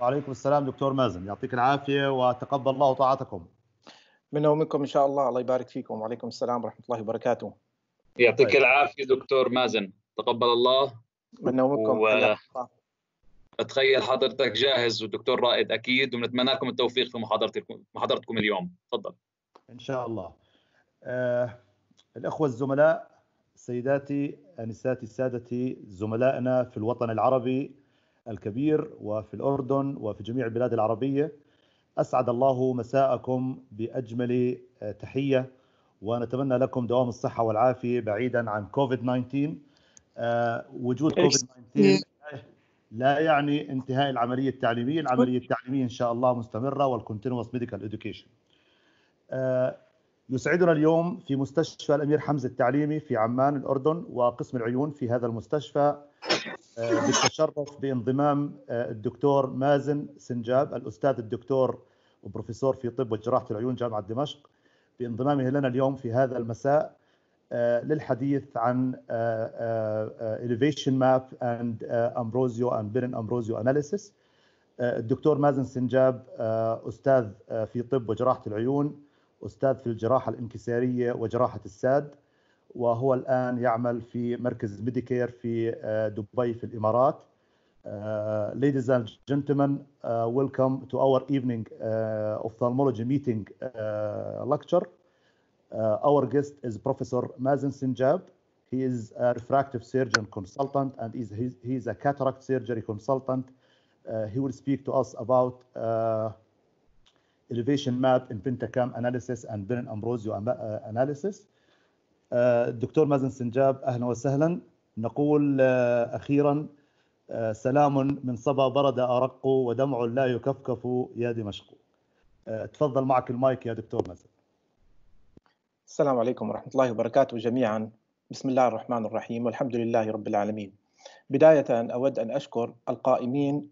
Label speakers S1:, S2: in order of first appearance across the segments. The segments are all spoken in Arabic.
S1: وعليكم السلام دكتور مازن. يعطيك العافية وتقبل الله طاعتكم.
S2: منا ومنكم إن شاء الله. الله يبارك فيكم. وعليكم السلام ورحمة الله وبركاته.
S3: يعطيك طيب. العافية دكتور مازن. تقبل الله.
S2: منا ومنكم. و...
S3: أتخيل حضرتك جاهز والدكتور رائد أكيد ونتمنى لكم التوفيق في محاضرتكم محاضرتكم اليوم. تفضل.
S1: إن شاء الله. آه الأخوة الزملاء سيداتي انساتي سادتي زملائنا في الوطن العربي الكبير وفي الأردن وفي جميع البلاد العربية أسعد الله مساءكم بأجمل آه، تحية ونتمنى لكم دوام الصحة والعافية بعيدا عن كوفيد 19 آه وجود كوفيد 19 لا يعني انتهاء العملية التعليمية، العملية التعليمية إن شاء الله مستمرة وال continuous medical education. يسعدنا اليوم في مستشفى الأمير حمزة التعليمي في عمان الأردن وقسم العيون في هذا المستشفى آه، بالتشرف بانضمام آه، الدكتور مازن سنجاب الأستاذ الدكتور وبروفيسور في طب وجراحة العيون جامعة دمشق بانضمامه لنا اليوم في هذا المساء آه، للحديث عن elevation map and Ambrosio and Belin Ambrosio analysis. الدكتور مازن سنجاب أستاذ في طب وجراحة العيون أستاذ في الجراحة الانكسارية وجراحة الساد وهو الآن يعمل في مركز ميديكير في آه، دبي في الإمارات Uh, ladies and gentlemen, uh, welcome to our evening uh, ophthalmology meeting lecture. our guest is Professor Mazen Sinjab. He is a refractive surgeon consultant and is, he's, he's a cataract surgery consultant. he will speak to us about elevation map in Pentacam analysis and Brin Ambrosio analysis. الدكتور مازن سنجاب أهلا وسهلا نقول أخيرا سلام من صبا برد ارق ودمع لا يكفكف يا دمشق تفضل معك المايك يا دكتور مازن
S2: السلام عليكم ورحمه الله وبركاته جميعا بسم الله الرحمن الرحيم والحمد لله رب العالمين بدايه اود ان اشكر القائمين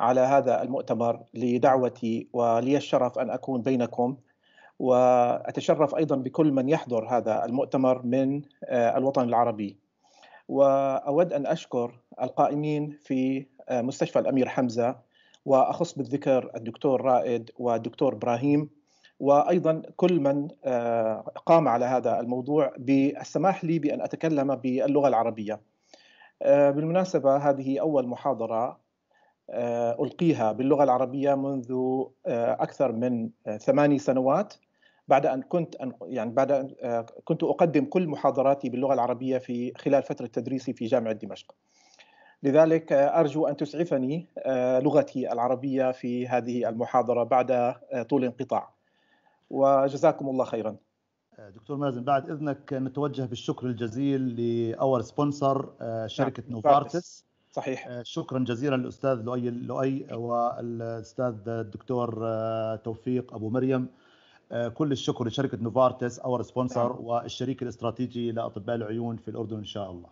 S2: على هذا المؤتمر لدعوتي ولي الشرف أن أكون بينكم وأتشرف أيضا بكل من يحضر هذا المؤتمر من آه، الوطن العربي وأود أن أشكر القائمين في آه، مستشفى الأمير حمزة وأخص بالذكر الدكتور رائد والدكتور إبراهيم وأيضا كل من آه، قام على هذا الموضوع بالسماح لي بأن أتكلم باللغة العربية. بالمناسبة هذه أول محاضرة ألقيها باللغة العربية منذ آه، أكثر من آه، ثماني سنوات بعد أن كنت يعني بعد أن كنت أقدم كل محاضراتي باللغة العربية في خلال فترة تدريسي في جامعة دمشق. لذلك أرجو أن تسعفني لغتي العربية في هذه المحاضرة بعد طول انقطاع. وجزاكم الله خيرا.
S1: دكتور مازن بعد إذنك نتوجه بالشكر الجزيل ل our sponsor شركة نعم. نوفارتس
S2: صحيح
S1: آه، شكرا جزيلا للأستاذ لؤي لؤي والأستاذ الدكتور آه، توفيق أبو مريم آه، كل الشكر لشركة نوفارتس our sponsor نعم. والشريك الاستراتيجي لأطباء العيون في الأردن إن شاء الله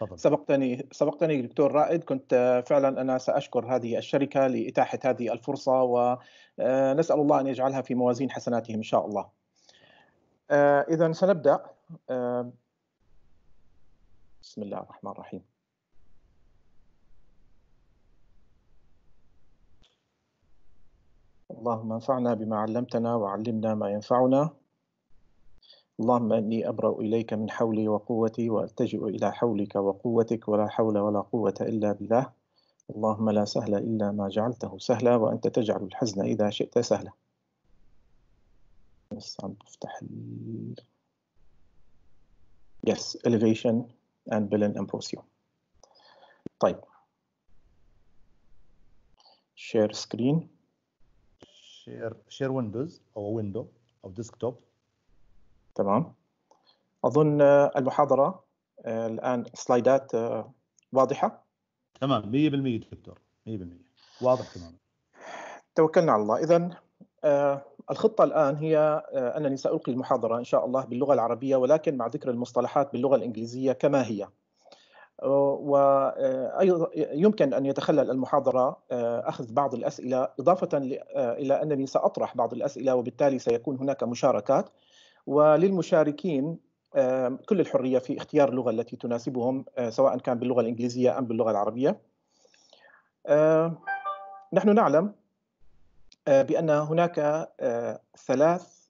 S2: تفضل. سبقتني سبقتني دكتور رائد كنت فعلا أنا سأشكر هذه الشركة لإتاحة هذه الفرصة ونسال الله أن يجعلها في موازين حسناتهم إن شاء الله. اذا سنبدأ بسم الله الرحمن الرحيم. اللهم انفعنا بما علمتنا وعلمنا ما ينفعنا. اللهم إني أبرأ إليك من حولي وقوتي وألتجئ إلى حولك وقوتك ولا حول ولا قوة إلا بالله. اللهم لا سهل إلا ما جعلته سهلا وأنت تجعل الحزن إذا شئت سهلا. بس عم بفتح ال... yes elevation and Belin Ambrosio طيب. Share screen.
S1: share share windows أو window أو desktop
S2: تمام. أظن المحاضرة آه، الآن سلايدات آه، واضحة.
S1: تمام. 100% دكتور. 100% واضح تماما.
S2: توكلنا على الله. إذا آه، الخطة الآن هي أنني سألقي المحاضرة إن شاء الله باللغة العربية ولكن مع ذكر المصطلحات باللغة الإنجليزية كما هي. وأيضا يمكن أن يتخلل المحاضرة آه، أخذ بعض الأسئلة إضافة آه، إلى أنني سأطرح بعض الأسئلة وبالتالي سيكون هناك مشاركات. وللمشاركين آه، كل الحرية في اختيار اللغة التي تناسبهم سواء كان باللغة الإنجليزية أم باللغة العربية. نحن نعلم بأن هناك ثلاث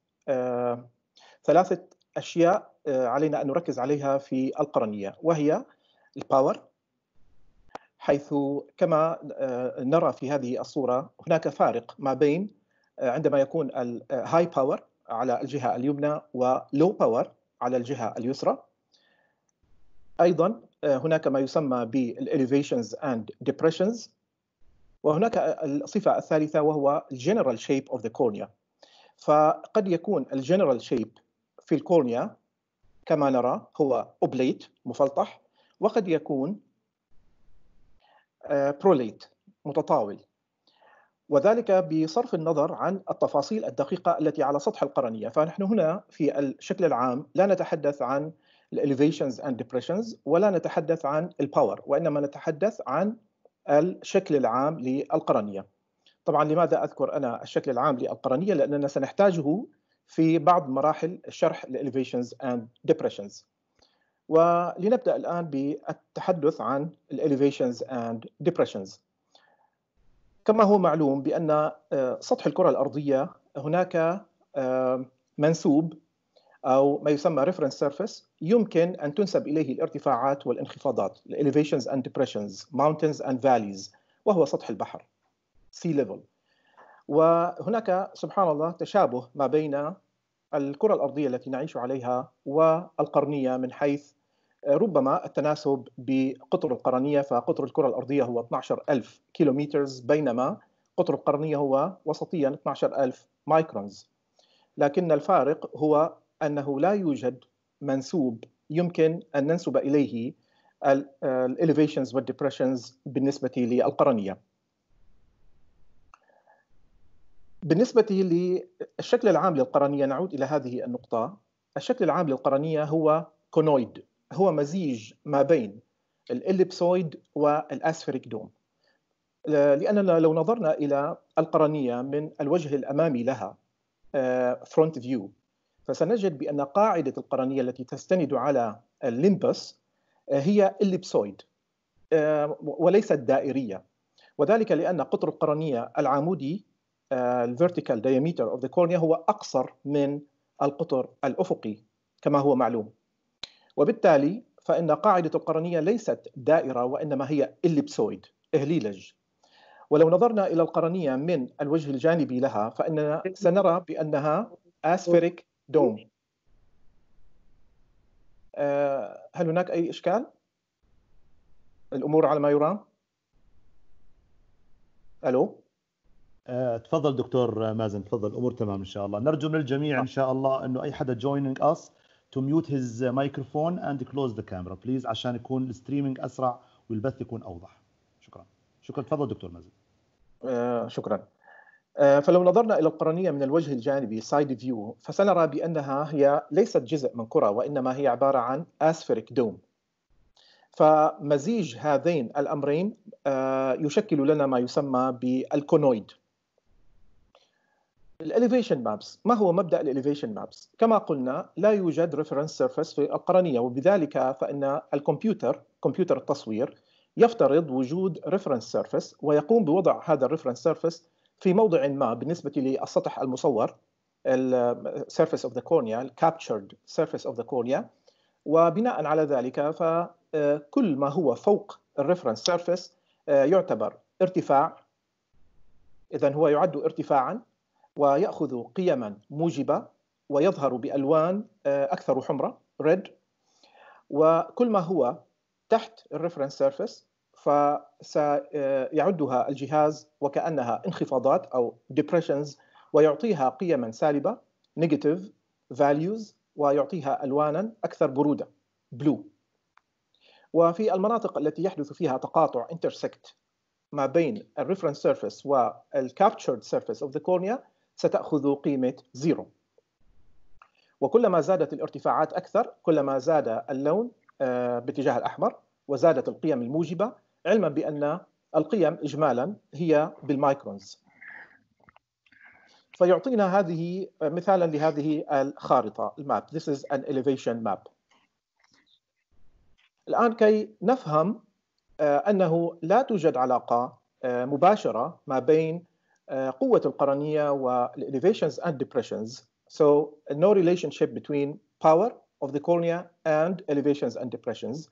S2: ثلاثة أشياء علينا أن نركز عليها في القرنية وهي ال power حيث كما نرى في هذه الصورة هناك فارق ما بين عندما يكون ال high power على الجهة اليمنى و low power على الجهة اليسرى. أيضا هناك ما يسمى بال elevations and depressions. وهناك الصفة الثالثة وهو general shape of the cornea. فقد يكون ال general shape في ال cornea كما نرى هو oblate مفلطح. وقد يكون prolate متطاول. وذلك بصرف النظر عن التفاصيل الدقيقة التي على سطح القرنية. فنحن هنا في الشكل العام لا نتحدث عن elevations and depressions ولا نتحدث عن ال power وإنما نتحدث عن الشكل العام للقرنية. طبعا لماذا أذكر أنا الشكل العام للقرنية؟ لأننا سنحتاجه في بعض مراحل شرح elevations and depressions. ولنبدأ الآن بالتحدث عن elevations and depressions. كما هو معلوم بأن سطح الكرة الأرضية هناك منسوب أو ما يسمى reference surface يمكن أن تنسب إليه الارتفاعات والانخفاضات elevations and depressions mountains and valleys وهو سطح البحر sea level. وهناك سبحان الله تشابه ما بين الكرة الأرضية التي نعيش عليها والقرنية من حيث ربما التناسب بقطر القرنية فقطر الكرة الأرضية هو 12 ألف كيلومتر بينما قطر القرنية هو وسطيا 12 ألف مايكرونز لكن الفارق هو أنه لا يوجد منسوب يمكن أن ننسب إليه ال elevations وال depressions بالنسبة للقرنية. بالنسبة للشكل العام للقرنية نعود إلى هذه النقطة. الشكل العام للقرنية هو conoid. هو مزيج ما بين ال ellipsoid وال aspheric dome. لأننا لو نظرنا إلى القرنية من الوجه الأمامي لها front view فسنجد بأن قاعدة القرنية التي تستند على ال limbus هي ellipsoid وليست دائرية. وذلك لأن قطر القرنية العمودي ال vertical diameter of the cornea هو أقصر من القطر الأفقي كما هو معلوم. وبالتالي فإن قاعدة القرنية ليست دائرة وإنما هي ellipsoid إهليلج ولو نظرنا إلى القرنية من الوجه الجانبي لها فإننا سنرى بأنها aspheric dome هل هناك أي إشكال؟ الأمور على ما يرام؟ ألو؟
S1: أه، تفضل دكتور مازن تفضل الأمور تمام إن شاء الله نرجو من الجميع إن شاء الله إنه أي حدا joining us to mute his microphone and close the camera please عشان يكون ال streaming أسرع والبث يكون أوضح. شكرا. شكرا. تفضل دكتور مازن.
S2: آه شكرا. آه فلو نظرنا إلى القرنية من الوجه الجانبي side view فسنرى بأنها هي ليست جزء من كره وإنما هي عبارة عن aspheric dome فمزيج هذين الأمرين آه يشكل لنا ما يسمى بال conoid. ال elevation maps ما هو مبدأ ال elevation maps كما قلنا لا يوجد reference surface في القرنية وبذلك فإن الكمبيوتر كمبيوتر التصوير يفترض وجود reference surface ويقوم بوضع هذا ال reference surface في موضع ما بالنسبة للسطح المصور ال surface of the cornea ال captured surface of the cornea وبناء على ذلك فكل ما هو فوق ال reference surface يعتبر ارتفاع. اذا هو يعد ارتفاعا. ويأخذ قيما موجبة ويظهر بألوان آه، أكثر حمرة red وكل ما هو تحت الريفرنس سيرفيس فسيعدها الجهاز وكأنها انخفاضات أو depressions ويعطيها قيما سالبة negative values ويعطيها ألوانا أكثر برودة blue. وفي المناطق التي يحدث فيها تقاطع intersect ما بين ال reference surface وال captured surface of the cornea ستأخذ قيمة zero وكلما زادت الارتفاعات أكثر كلما زاد اللون آه، باتجاه الأحمر وزادت القيم الموجبة علما بأن القيم إجمالا هي بال microns. فيعطينا هذه مثالا لهذه الخارطة الماب. This is an elevation map. الآن كي نفهم آه، أنه لا توجد علاقة مباشرة ما بين قوه القرنيه والelevations and depressions so no relationship between power of the cornea and elevations and depressions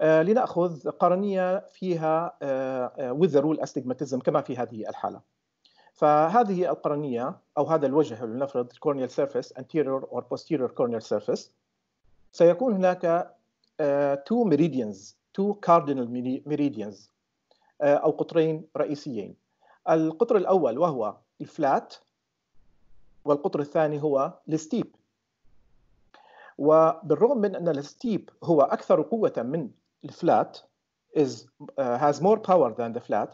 S2: لناخذ قرنيه فيها with the rule astigmatism كما في هذه الحاله فهذه القرنيه أو هذا الوجه لنفرض corneal surface anterior or posterior corneal surface سيكون هناك two meridians two cardinal meridians أو قطرين رئيسيين القطر الأول وهو ال flat والقطر الثاني هو ال steep. وبالرغم من أن ال steep هو أكثر قوة من ال flat is uh, has more power than the flat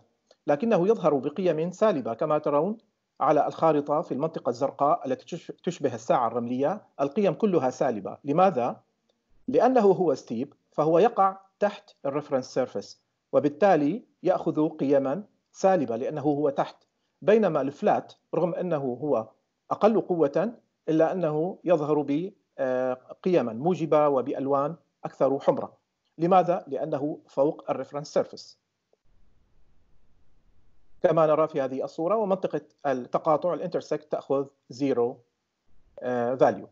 S2: لكنه يظهر بقيم سالبة كما ترون على الخارطة في المنطقة الزرقاء التي تشبه الساعة الرملية. القيم كلها سالبة. لماذا؟ لأنه هو steep فهو يقع تحت ال reference surface وبالتالي يأخذ قيما سالبة لأنه هو تحت. بينما ال flat رغم أنه هو أقل قوة إلا أنه يظهر بقيما موجبة وبألوان أكثر حمره لماذا؟ لأنه فوق ال reference surface. كما نرى في هذه الصورة ومنطقة التقاطع ال intersect تأخذ zero value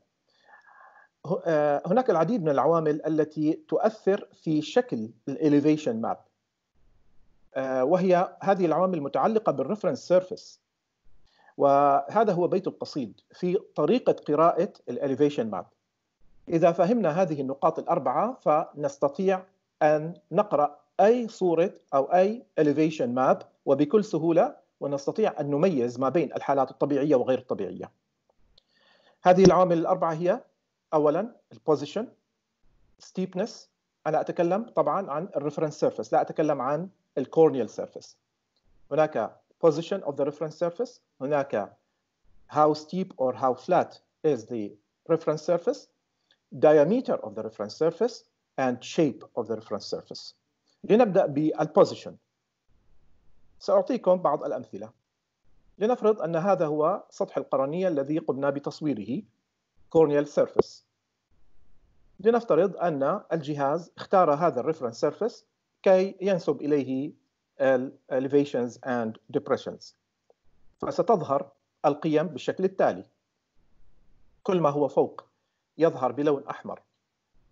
S2: هناك العديد من العوامل التي تؤثر في شكل ال elevation map وهي هذه العوامل المتعلقة بال reference surface وهذا هو بيت القصيد في طريقة قراءة ال elevation map إذا فهمنا هذه النقاط الأربعة فنستطيع أن نقرأ أي صورة أو أي elevation map وبكل سهولة ونستطيع أن نميز ما بين الحالات الطبيعية وغير الطبيعية. هذه العوامل الأربعة هي اولا ال position steepness أنا أتكلم طبعا عن ال reference surface لا أتكلم عن ال corneal surface. هناك position of the reference surface هناك how steep or how flat is the reference surface diameter of the reference surface and shape of the reference surface لنبدأ بال position سأعطيكم بعض الأمثلة لنفرض أن هذا هو سطح القرنية الذي قمنا بتصويره corneal surface لنفترض أن الجهاز اختار هذا ال reference surface كي ينسب إليه elevations and depressions. فستظهر القيم بالشكل التالي. كل ما هو فوق يظهر بلون أحمر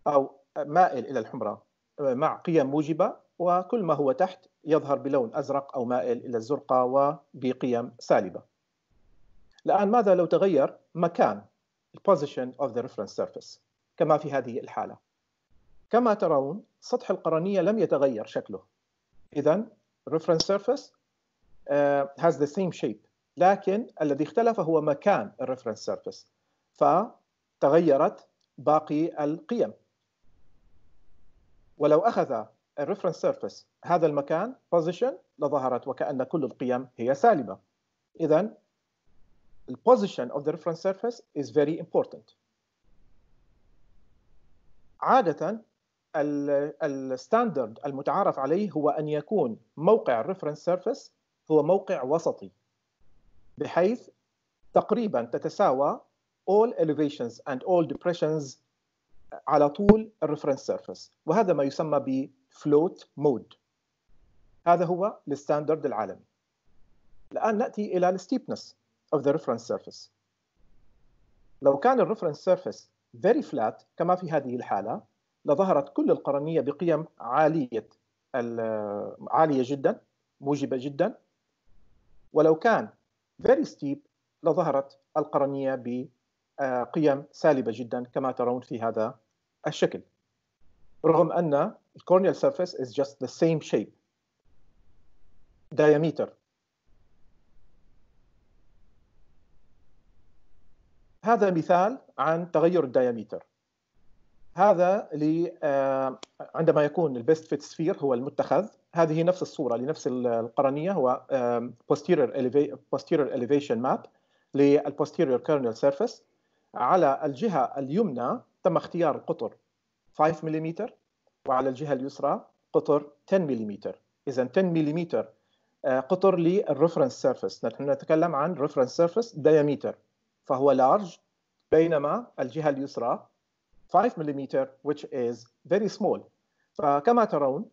S2: أو مائل إلى الحمرة مع قيم موجبة وكل ما هو تحت يظهر بلون أزرق أو مائل إلى الزرقاء وبقيم سالبة. الآن ماذا لو تغير مكان position of the reference surface كما في هذه الحالة؟ كما ترون سطح القرنية لم يتغير شكله. إذا reference surface uh, has the same shape. لكن الذي اختلف هو مكان ال reference surface. فتغيرت باقي القيم. ولو أخذ ال reference surface هذا المكان position لظهرت وكأن كل القيم هي سالبة. إذا the position of the reference surface is very important. عادة ال standard المتعارف عليه هو أن يكون موقع ال reference surface هو موقع وسطي بحيث تقريبا تتساوى all elevations and all depressions على طول ال reference surface وهذا ما يسمى ب float mode هذا هو ال standard العالمي. الآن نأتي إلى ال steepness of the reference surface. لو كان ال reference surface very flat كما في هذه الحالة لظهرت كل القرنية بقيم عالية عالية جدا موجبة جدا. ولو كان very steep لظهرت القرنية بقيم سالبة جدا كما ترون في هذا الشكل. رغم أن ال corneal surface is just the same shape. diameter. هذا مثال عن تغير ال diameter هذا عندما يكون ال best fit sphere هو المتخذ هذه نفس الصورة لنفس القرنية هو posterior posterior elevation map للposterior corneal surface. على الجهة اليمنى تم اختيار القطر 5 ملم وعلى الجهة اليسرى قطر 10 ملم اذا 10 ملم قطر لل reference surface نحن نتكلم عن reference surface diameter فهو large بينما الجهة اليسرى 5 ملم which is very small. فكما ترون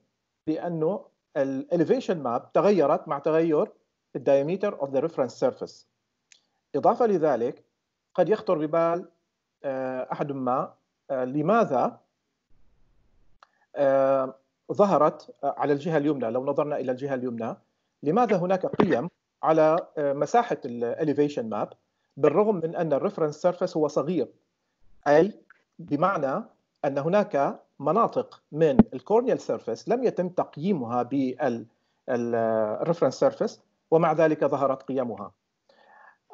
S2: بانه ال elevation map تغيرت مع تغير ال diameter of the reference surface إضافة لذلك قد يخطر ببال أحد ما لماذا ظهرت على الجهة اليمنى لو نظرنا إلى الجهة اليمنى. لماذا هناك قيم على مساحة ال elevation map بالرغم من أن ال reference surface هو صغير أي بمعنى أن هناك مناطق من ال corneal surface لم يتم تقييمها بال reference surface ومع ذلك ظهرت قيمها.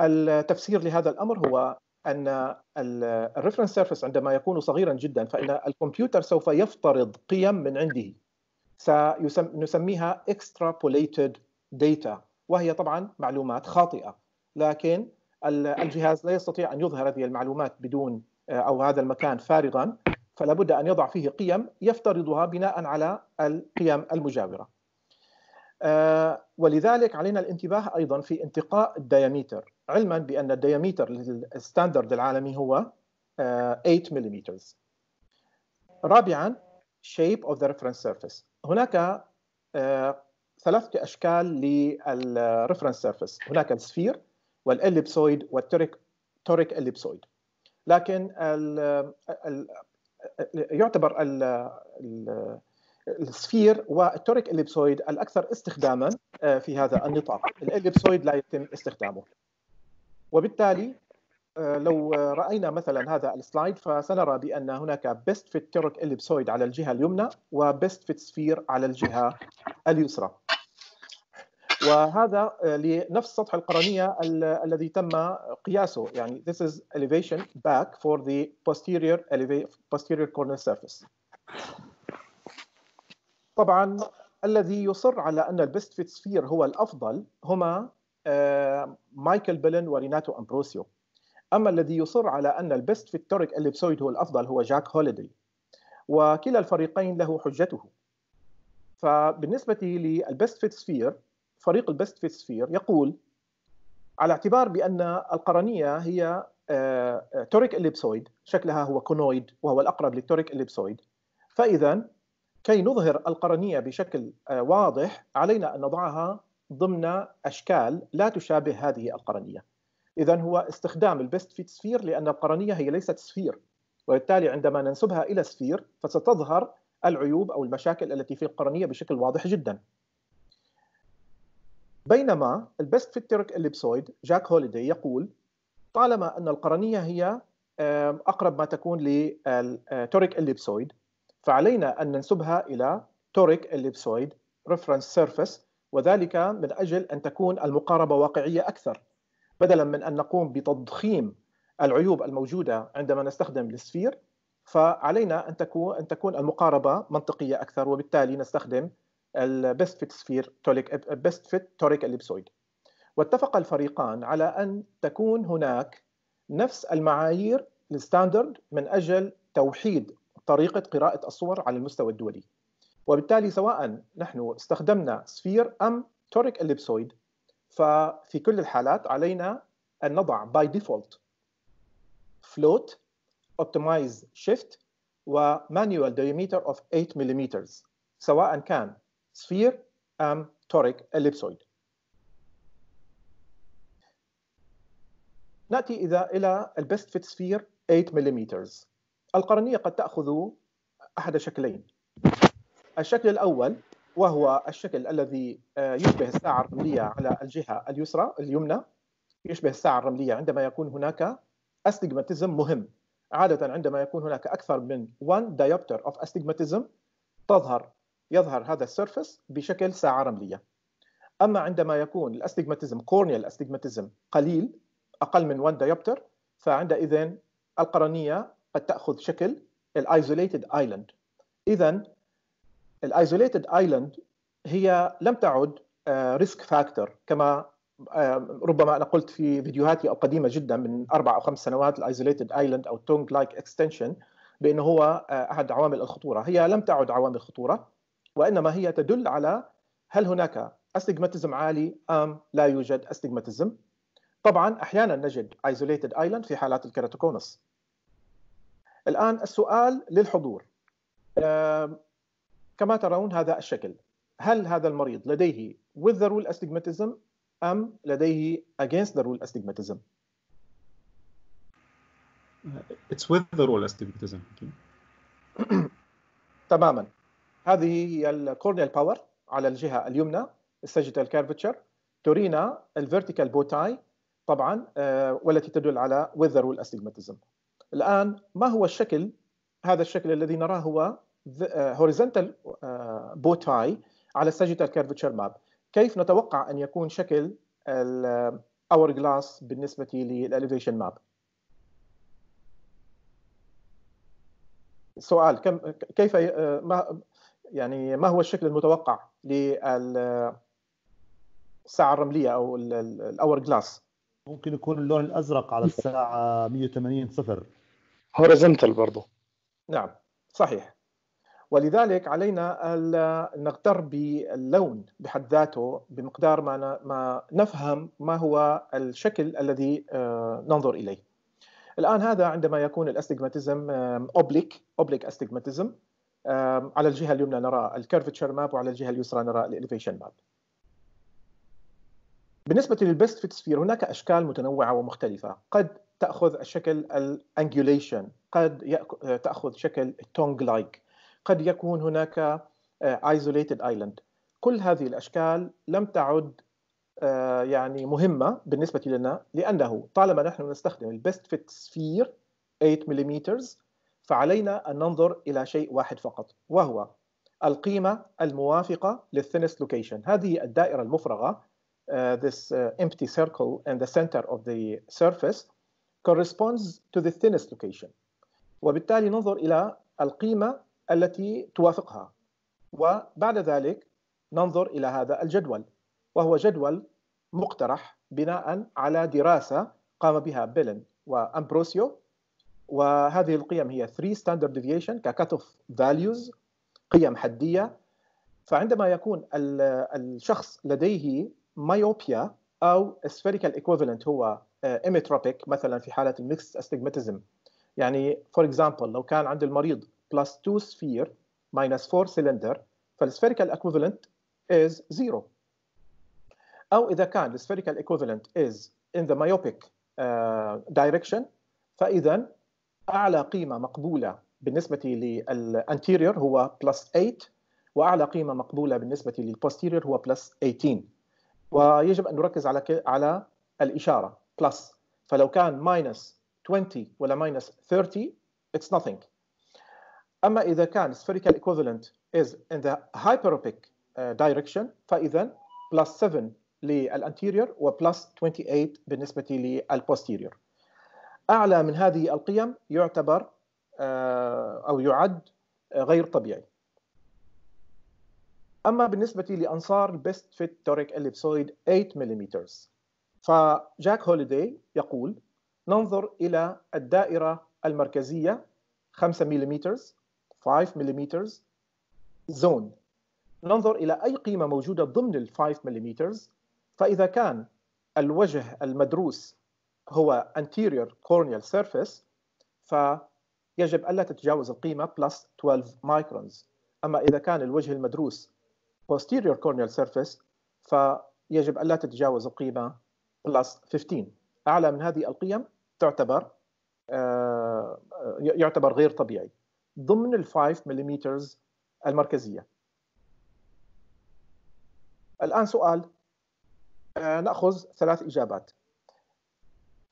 S2: التفسير لهذا الأمر هو أن ال reference surface عندما يكون صغيرا جدا فإن الكمبيوتر سوف يفترض قيم من عنده. سنسميها extrapolated data وهي طبعا معلومات خاطئة. لكن الجهاز لا يستطيع أن يظهر هذه المعلومات بدون أو هذا المكان فارغا فلا بد أن يضع فيه قيم يفترضها بناء على القيم المجاورة. ولذلك علينا الانتباه أيضا في انتقاء ال diameter علما بأن ال diameter ال standard العالمي هو 8 ملم. رابعا shape of the reference surface هناك ثلاثة أشكال لل reference surface هناك ال sphere وال ellipsoid وال toric toric ellipsoid لكن ال ال يعتبر ال ال ال sphere وال toric ellipsoid الأكثر استخداما في هذا النطاق. ال ellipsoid لا يتم استخدامه. وبالتالي لو رأينا مثلا هذا ال slide فسنرى بأن هناك best fit toric ellipsoid على الجهة اليمنى و best fit sphere على الجهة اليسرى. وهذا لنفس سطح القرنية الذي تم قياسه. يعني this is elevation back for the posterior posterior corneal surface. طبعا الذي يصر على أن ال best fit sphere هو الأفضل هما مايكل بيلن وريناتو أمبروسيو. أما الذي يصر على أن ال best fit toric ellipsoid هو الأفضل هو جاك هوليدي. وكلا الفريقين له حجته. فبالنسبة لل best fit sphere فريق ال best fit sphere يقول على اعتبار بأن القرنية هي toric ellipsoid شكلها هو conoid وهو الأقرب لل toric ellipsoid فإذا كي نظهر القرنية بشكل واضح علينا أن نضعها ضمن أشكال لا تشابه هذه القرنية اذا هو استخدام ال best fit sphere لأن القرنية هي ليست sphere وبالتالي عندما ننسبها إلى sphere فستظهر العيوب أو المشاكل التي في القرنية بشكل واضح جدا. بينما ال best fit toric ellipsoid جاك هوليدي يقول طالما أن القرنية هي أقرب ما تكون لل toric ellipsoid فعلينا أن ننسبها إلى toric ellipsoid reference surface وذلك من أجل أن تكون المقاربة واقعية أكثر. بدلا من أن نقوم بتضخيم العيوب الموجودة عندما نستخدم ال sphere فعلينا أن تكون أن تكون المقاربة منطقية أكثر وبالتالي نستخدم ال best fit sphere toric best fit toric ellipsoid واتفق الفريقان على أن تكون هناك نفس المعايير ال standard من أجل توحيد طريقة قراءة الصور على المستوى الدولي. وبالتالي سواء نحن استخدمنا sphere أم toric ellipsoid ففي كل الحالات علينا أن نضع by default float optimize shift و manual diameter of 8 ملم سواء كان sphere ام toric ellipsoid. نأتي إذا إلى ال best fit sphere 8 ملم القرنية قد تأخذ أحد شكلين. الشكل الأول وهو الشكل الذي يشبه الساعة الرملية على الجهة اليسرى اليمنى. يشبه الساعة الرملية عندما يكون هناك astigmatism مهم. عادة عندما يكون هناك أكثر من 1 diopter of astigmatism تظهر يظهر هذا ال surface بشكل ساعة رملية أما عندما يكون ال astigmatism corneal astigmatism قليل أقل من 1 diopter فعندئذ القرنية قد تأخذ شكل ال isolated island إذا ال isolated island هي لم تعد risk factor كما ربما أنا قلت في فيديوهاتي القديمة جدا من أربع أو خمس سنوات ال isolated island أو tongue like extension بأنه هو أحد عوامل الخطورة. هي لم تعد عوامل خطورة. وإنما هي تدل على هل هناك astigmatism عالي أم لا يوجد astigmatism طبعا أحيانا نجد isolated island في حالات ال keratoconus. الآن السؤال للحضور. كما ترون هذا الشكل. هل هذا المريض لديه with the rule astigmatism أم لديه against the rule astigmatism
S4: It's with the rule astigmatism.
S2: تماما. هذه هي ال corneal power على الجهة اليمنى ال sagittal curvature ترينا ال vertical bow tie طبعا آه، والتي تدل على rule astigmatism الآن ما هو الشكل؟ هذا الشكل الذي نراه هو horizontal bow tie على ال sagittal curvature map كيف نتوقع أن يكون شكل ال hourglass بالنسبة لل elevation map سؤال كم كيف ما يعني ما هو الشكل المتوقع للساعة الرملية أو ال hourglass
S1: ممكن يكون اللون الأزرق على الساعة 180 صفر.
S5: horizontal برضه
S2: نعم صحيح. ولذلك علينا أن نغتر باللون بحد ذاته بمقدار ما ما نفهم ما هو الشكل الذي آه، ننظر إليه. الآن هذا عندما يكون ال astigmatism oblique oblique astigmatism على الجهة اليمنى نرى ال curvature map وعلى الجهة اليسرى نرى ال elevation map. بالنسبة لل best fit sphere هناك أشكال متنوعة ومختلفة، قد تأخذ الشكل ال angulation، قد تأخذ شكل ال tongue-like، قد يكون هناك isolated آه، island كل هذه الأشكال لم تعد آه، يعني مهمة بالنسبة لنا لأنه طالما نحن نستخدم ال best fit sphere 8 ملم فعلينا أن ننظر إلى شيء واحد فقط وهو القيمة الموافقة لل thinnest location. هذه الدائرة المفرغة uh, this uh, empty circle in the center of the surface corresponds to the thinnest location. وبالتالي ننظر إلى القيمة التي توافقها. وبعد ذلك ننظر إلى هذا الجدول وهو جدول مقترح بناء على دراسة قام بها بيلن وأمبروسيو وهذه القيم هي 3 standard deviation ك cut-off values قيم حدية. فعندما يكون الشخص لديه myopia أو spherical equivalent هو emmetropic مثلا في حالة ال mixed astigmatism يعني for example لو كان عند المريض plus 2 sphere minus 4 cylinder فال spherical equivalent is 0 أو إذا كان ال spherical equivalent is in the myopic uh, direction فإذا أعلى قيمة مقبولة بالنسبة لل anterior هو plus 8 وأعلى قيمة مقبولة بالنسبة لل posterior هو plus 18 ويجب أن نركز على على الإشارة plus. فلو كان minus 20 ولا minus 30 it's nothing. أما إذا كان spherical equivalent is in the hyperopic uh, direction فاذا plus 7 لل anterior و plus 28 بالنسبة لل posterior أعلى من هذه القيم يعتبر uh, أو يعد غير طبيعي. أما بالنسبة لأنصار ال best fit toric ellipsoid 8 ملم فجاك هوليدي يقول ننظر إلى الدائرة المركزية 5 ملم 5 ملم zone ننظر إلى أي قيمة موجودة ضمن ال 5 ملم فإذا كان الوجه المدروس هو anterior corneal surface فيجب ألا تتجاوز القيمة plus 12 microns أما إذا كان الوجه المدروس posterior corneal surface فيجب ألا تتجاوز القيمة plus 15 أعلى من هذه القيم تعتبر آه، يعتبر غير طبيعي ضمن ال 5 ملم المركزية. الآن سؤال آه، نأخذ ثلاث إجابات.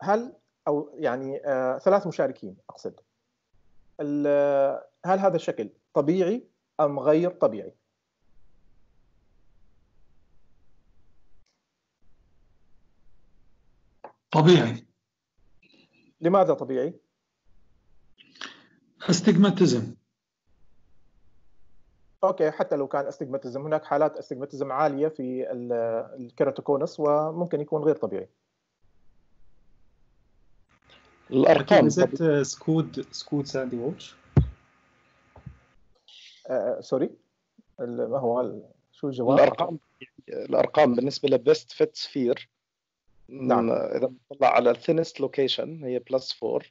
S2: هل أو يعني آه، ثلاث مشاركين أقصد. هل هذا الشكل طبيعي أم غير طبيعي؟
S6: طبيعي
S2: لماذا طبيعي؟
S6: استجماتيزم
S2: أوكي حتى لو كان استجماتيزم هناك حالات استجماتيزم عالية في الكيراتوكونس وممكن يكون غير طبيعي
S4: الأرقام سكود سكود ساندي ووتش؟
S2: سوري. ما هو شو الجواب؟
S5: الأرقام الأرقام بالنسبة لبيست فيت سفير نعم. إذا نطلع على الثينست لوكيشن هي بلس 4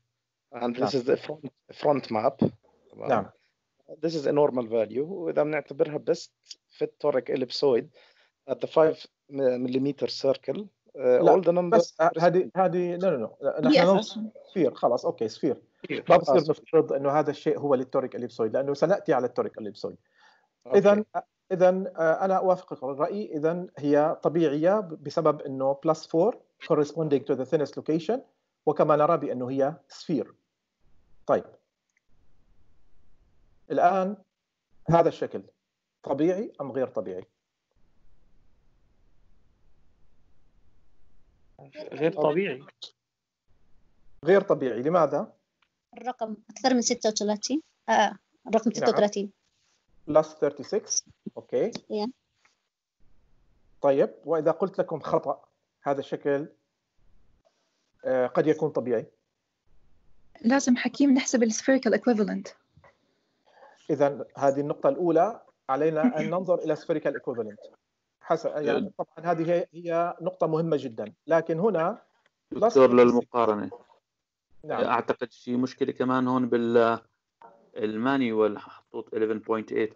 S5: and this نعم. is the front, front map.
S2: نعم.
S5: This is a normal value. وإذا بنعتبرها best fit toric ellipsoid at the 5 millimeter circle all the numbers
S2: بس هذه هذه لا لا لا نحن sphere خلاص okay sphere ما بصير نفترض إنه هذا الشيء هو لل toric ellipsoid لأنه سنأتي على ال toric ellipsoid اذا اذا أنا اوافقك الرأي. اذا هي طبيعية بسبب إنه plus 4 corresponding to the thinnest location وكما نرى بأنه هي sphere طيب. الآن هذا الشكل طبيعي أم غير طبيعي؟
S7: غير طبيعي.
S2: غير طبيعي. لماذا؟
S8: الرقم أكثر من 36 آه الرقم 36
S2: plus 36 okay.
S8: Yeah.
S2: طيب وإذا قلت لكم خطأ هذا الشكل آه قد يكون طبيعي.
S9: لازم حكيم نحسب ال spherical equivalent
S2: اذا هذه النقطة الأولى علينا أن ننظر إلى spherical equivalent حسب يعني طبعا هذه هي نقطة مهمة جدا. لكن هنا
S7: دكتور للمقارنة. نعم. أعتقد في مشكلة كمان هون بال ال manual محطوط 11.8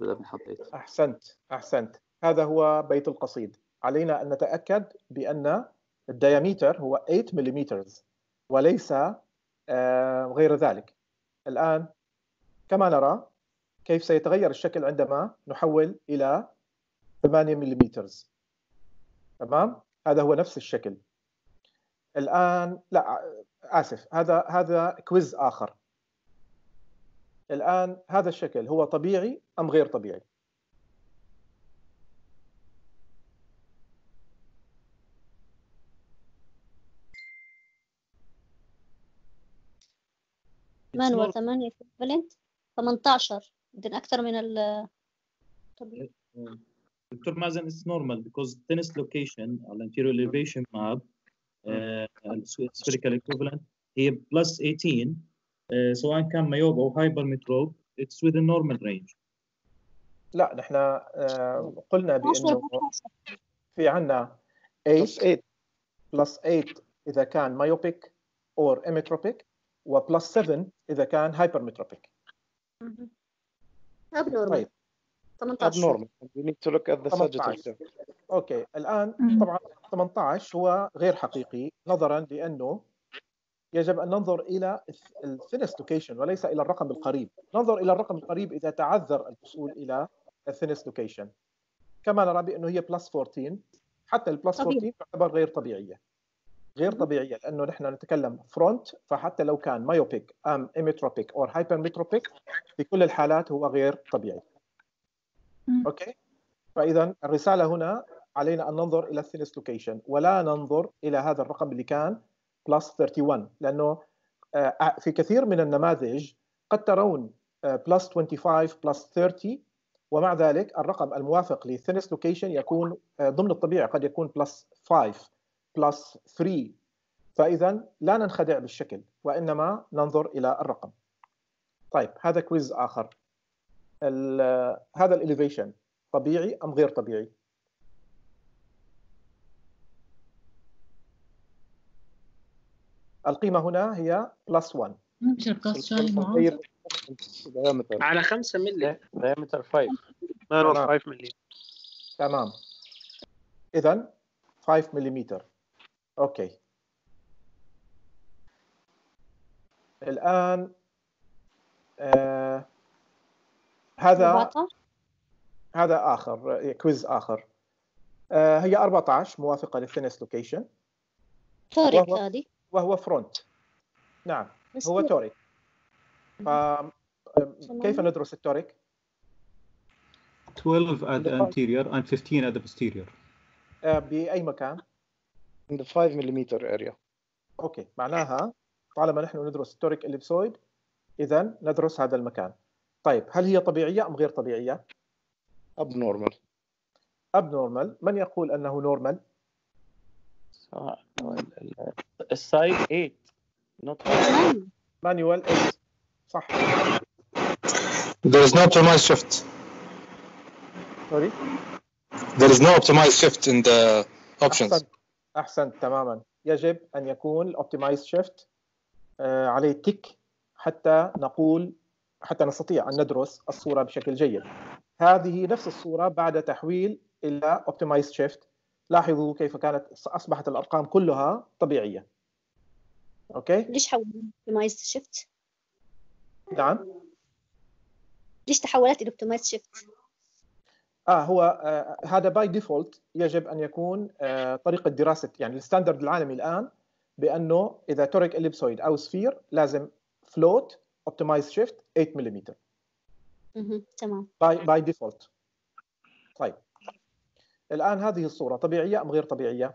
S7: بدل ما حطيت.
S2: أحسنت أحسنت. هذا هو بيت القصيد. علينا أن نتأكد بأن ال diameter هو 8 ملم وليس غير ذلك. الآن كما نرى كيف سيتغير الشكل عندما نحول إلى 8 ملم تمام؟ هذا هو نفس الشكل. الآن لا آسف هذا هذا quiz آخر. الآن هذا الشكل هو طبيعي أم غير طبيعي؟
S8: 8 equivalent 18 بدنا أكثر من ال طبيعي
S10: دكتور مازن it's normal because thinnest location على anterior elevation map spherical equivalent هي plus 18 uh, سواء كان myope أو hypermetrope it's within normal range.
S2: لا نحن uh, قلنا بأنه في عندنا 8 plus 8 إذا كان myopic or emmetropic و plus 7 إذا كان hypermetropic
S8: طيب. 18
S5: abnormal. We need to look at the sagittal
S2: okay. الآن طبعا 18 هو غير حقيقي نظرا لأنه يجب أن ننظر إلى ال thinnest location وليس إلى الرقم القريب. ننظر إلى الرقم القريب إذا تعذر الوصول إلى ال thinnest location كما نرى بأنه هي plus 14 حتى ال plus 14 تعتبر غير طبيعية. غير طبيعية لأنه نحن نتكلم front فحتى لو كان myopic ام emmetropic أو hypermetropic في كل الحالات هو غير طبيعي. okay؟ فاذا الرسالة هنا علينا أن ننظر إلى ال thinnest location ولا ننظر إلى هذا الرقم اللي كان plus 31 لأنه في كثير من النماذج قد ترون plus 25 plus 30 ومع ذلك الرقم الموافق لل thinnest location يكون ضمن الطبيعي قد يكون plus 5 plus 3 فاذا لا ننخدع بالشكل وإنما ننظر إلى الرقم. طيب هذا quiz آخر. هذا ال elevation طبيعي أم غير طبيعي؟ القيمة هنا هي plus 1
S7: على 5 ملي diameter 5 ما 5 ملي
S2: تمام. اذا 5 ملم okay. الآن آه هذا هذا آخر quiz آخر. آه هي 14 موافقة لل thinnest
S8: location. toric هذه.
S2: وهو front. نعم هو toric. ف... كيف ندرس ال toric؟
S4: 12 at the anterior and 15 at the posterior.
S2: آه بأي مكان؟
S5: In the 5 mm area.
S2: okay معناها طالما نحن ندرس ال toric ellipsoid اذا ندرس هذا المكان. طيب هل هي طبيعية أم غير طبيعية؟
S5: abnormal
S2: abnormal من يقول أنه normal؟
S7: ال size 8 not
S2: manual. 8 صح.
S11: There is no optimized shift.
S2: Sorry?
S11: There is no optimized shift in the options.
S2: أحسنت, أحسنت تماما. يجب أن يكون ال optimize shift عليه tick حتى نقول حتى نستطيع أن ندرس الصورة بشكل جيد. هذه نفس الصورة بعد تحويل إلى optimize shift لاحظوا كيف كانت أصبحت الأرقام كلها طبيعية. okay؟
S8: ليش حولت optimize shift
S2: نعم.
S8: ليش تحولت إلى optimize shift
S2: آه هو آه هذا by default يجب أن يكون آه طريقة دراسه يعني ال standard العالمي الآن بأنه إذا toric ellipsoid أو sphere لازم float optimize shift 8 ملم
S8: تمام.
S2: by by default طيب. الآن هذه الصورة طبيعية أم غير طبيعية؟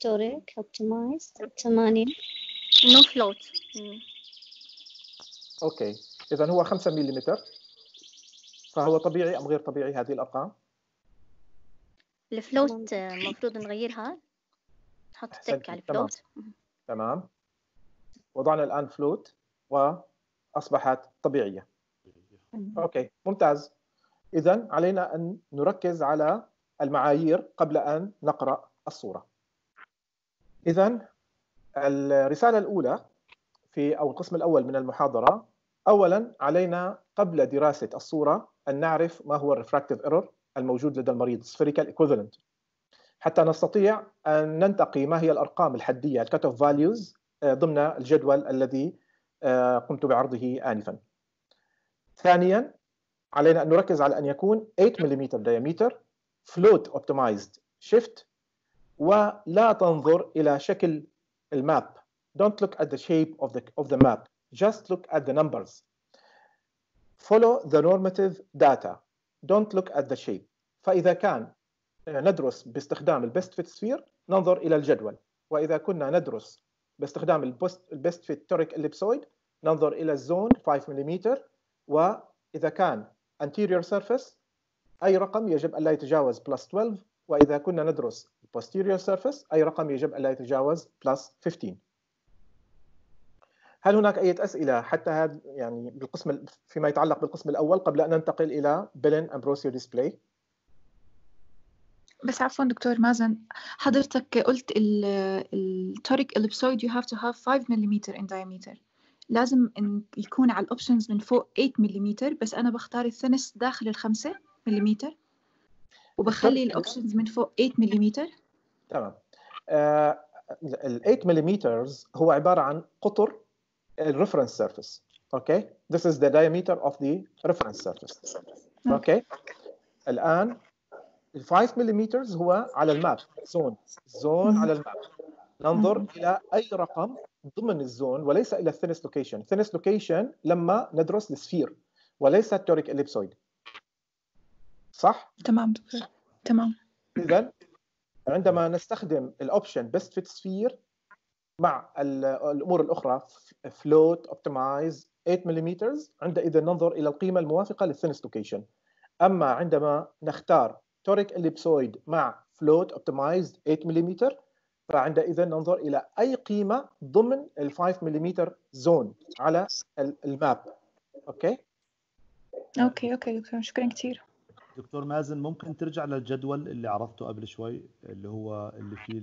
S8: toric optimize 8
S12: no float
S2: okay. اذا هو 5 ملم فهو طبيعي أم غير طبيعي هذه الأرقام؟
S12: ال float المفروض نغيرها. نحط tick على ال float.
S2: تمام. وضعنا الآن float وأصبحت طبيعية. okay ممتاز. اذا علينا أن نركز على المعايير قبل أن نقرأ الصورة. اذا الرسالة الأولى في أو القسم الأول من المحاضرة اولا علينا قبل دراسة الصورة أن نعرف ما هو ال refractive error الموجود لدى المريض spherical equivalent. حتى نستطيع أن ننتقي ما هي الأرقام الحدية ال cut off values ضمن الجدول الذي قمت بعرضه انفا. ثانيا علينا أن نركز على أن يكون 8 ملم diameter float optimized shift ولا تنظر إلى شكل ال map. Don't look at the shape of the of the map. Just look at the numbers. Follow the normative data. Don't look at the shape. فإذا كان ندرس باستخدام ال best fit sphere ننظر إلى الجدول. وإذا كنا ندرس باستخدام ال best fit toric ellipsoid ننظر إلى ال zone 5 ملم وإذا كان anterior surface أي رقم يجب أن لا يتجاوز plus 12 وإذا كنا ندرس posterior surface أي رقم يجب أن لا يتجاوز plus 15 هل هناك أي أسئلة؟ حتى هذا يعني بالقسم فيما يتعلق بالقسم الأول قبل أن ننتقل إلى Belin Ambrosio display
S9: بس عفوا دكتور مازن حضرتك قلت ال toric ellipsoid you have to have 5 ملم in diameter. لازم إن يكون على ال options من فوق 8 ملم بس أنا بختار ال thinnest داخل الخمسة ملم وبخلي الاوبشنز من فوق 8 ملم
S2: تمام. ال 8 ملم هو عبارة عن قطر ال reference surface okay this is the diameter of the reference surface. okay الآن ال 5 ملم هو على ال map zone zone على ال map. ننظر إلى أي رقم ضمن ال zone وليس إلى ال thinnest location ال thinnest location لما ندرس ال sphere وليس ال toric ellipsoid. صح؟
S9: تمام. تمام.
S2: اذا عندما نستخدم ال option best fit sphere مع الأمور الأخرى float optimize 8 ملم عندئذ ننظر إلى القيمة الموافقة لل thinnest location أما عندما نختار toric ellipsoid مع float optimized 8 ملم فعندئذ ننظر إلى أي قيمة ضمن ال 5 ملم zone على ال map
S9: okay؟ okay okay دكتور شكرا كثير
S1: دكتور مازن ممكن ترجع للجدول اللي عرضته قبل شوي اللي هو اللي فيه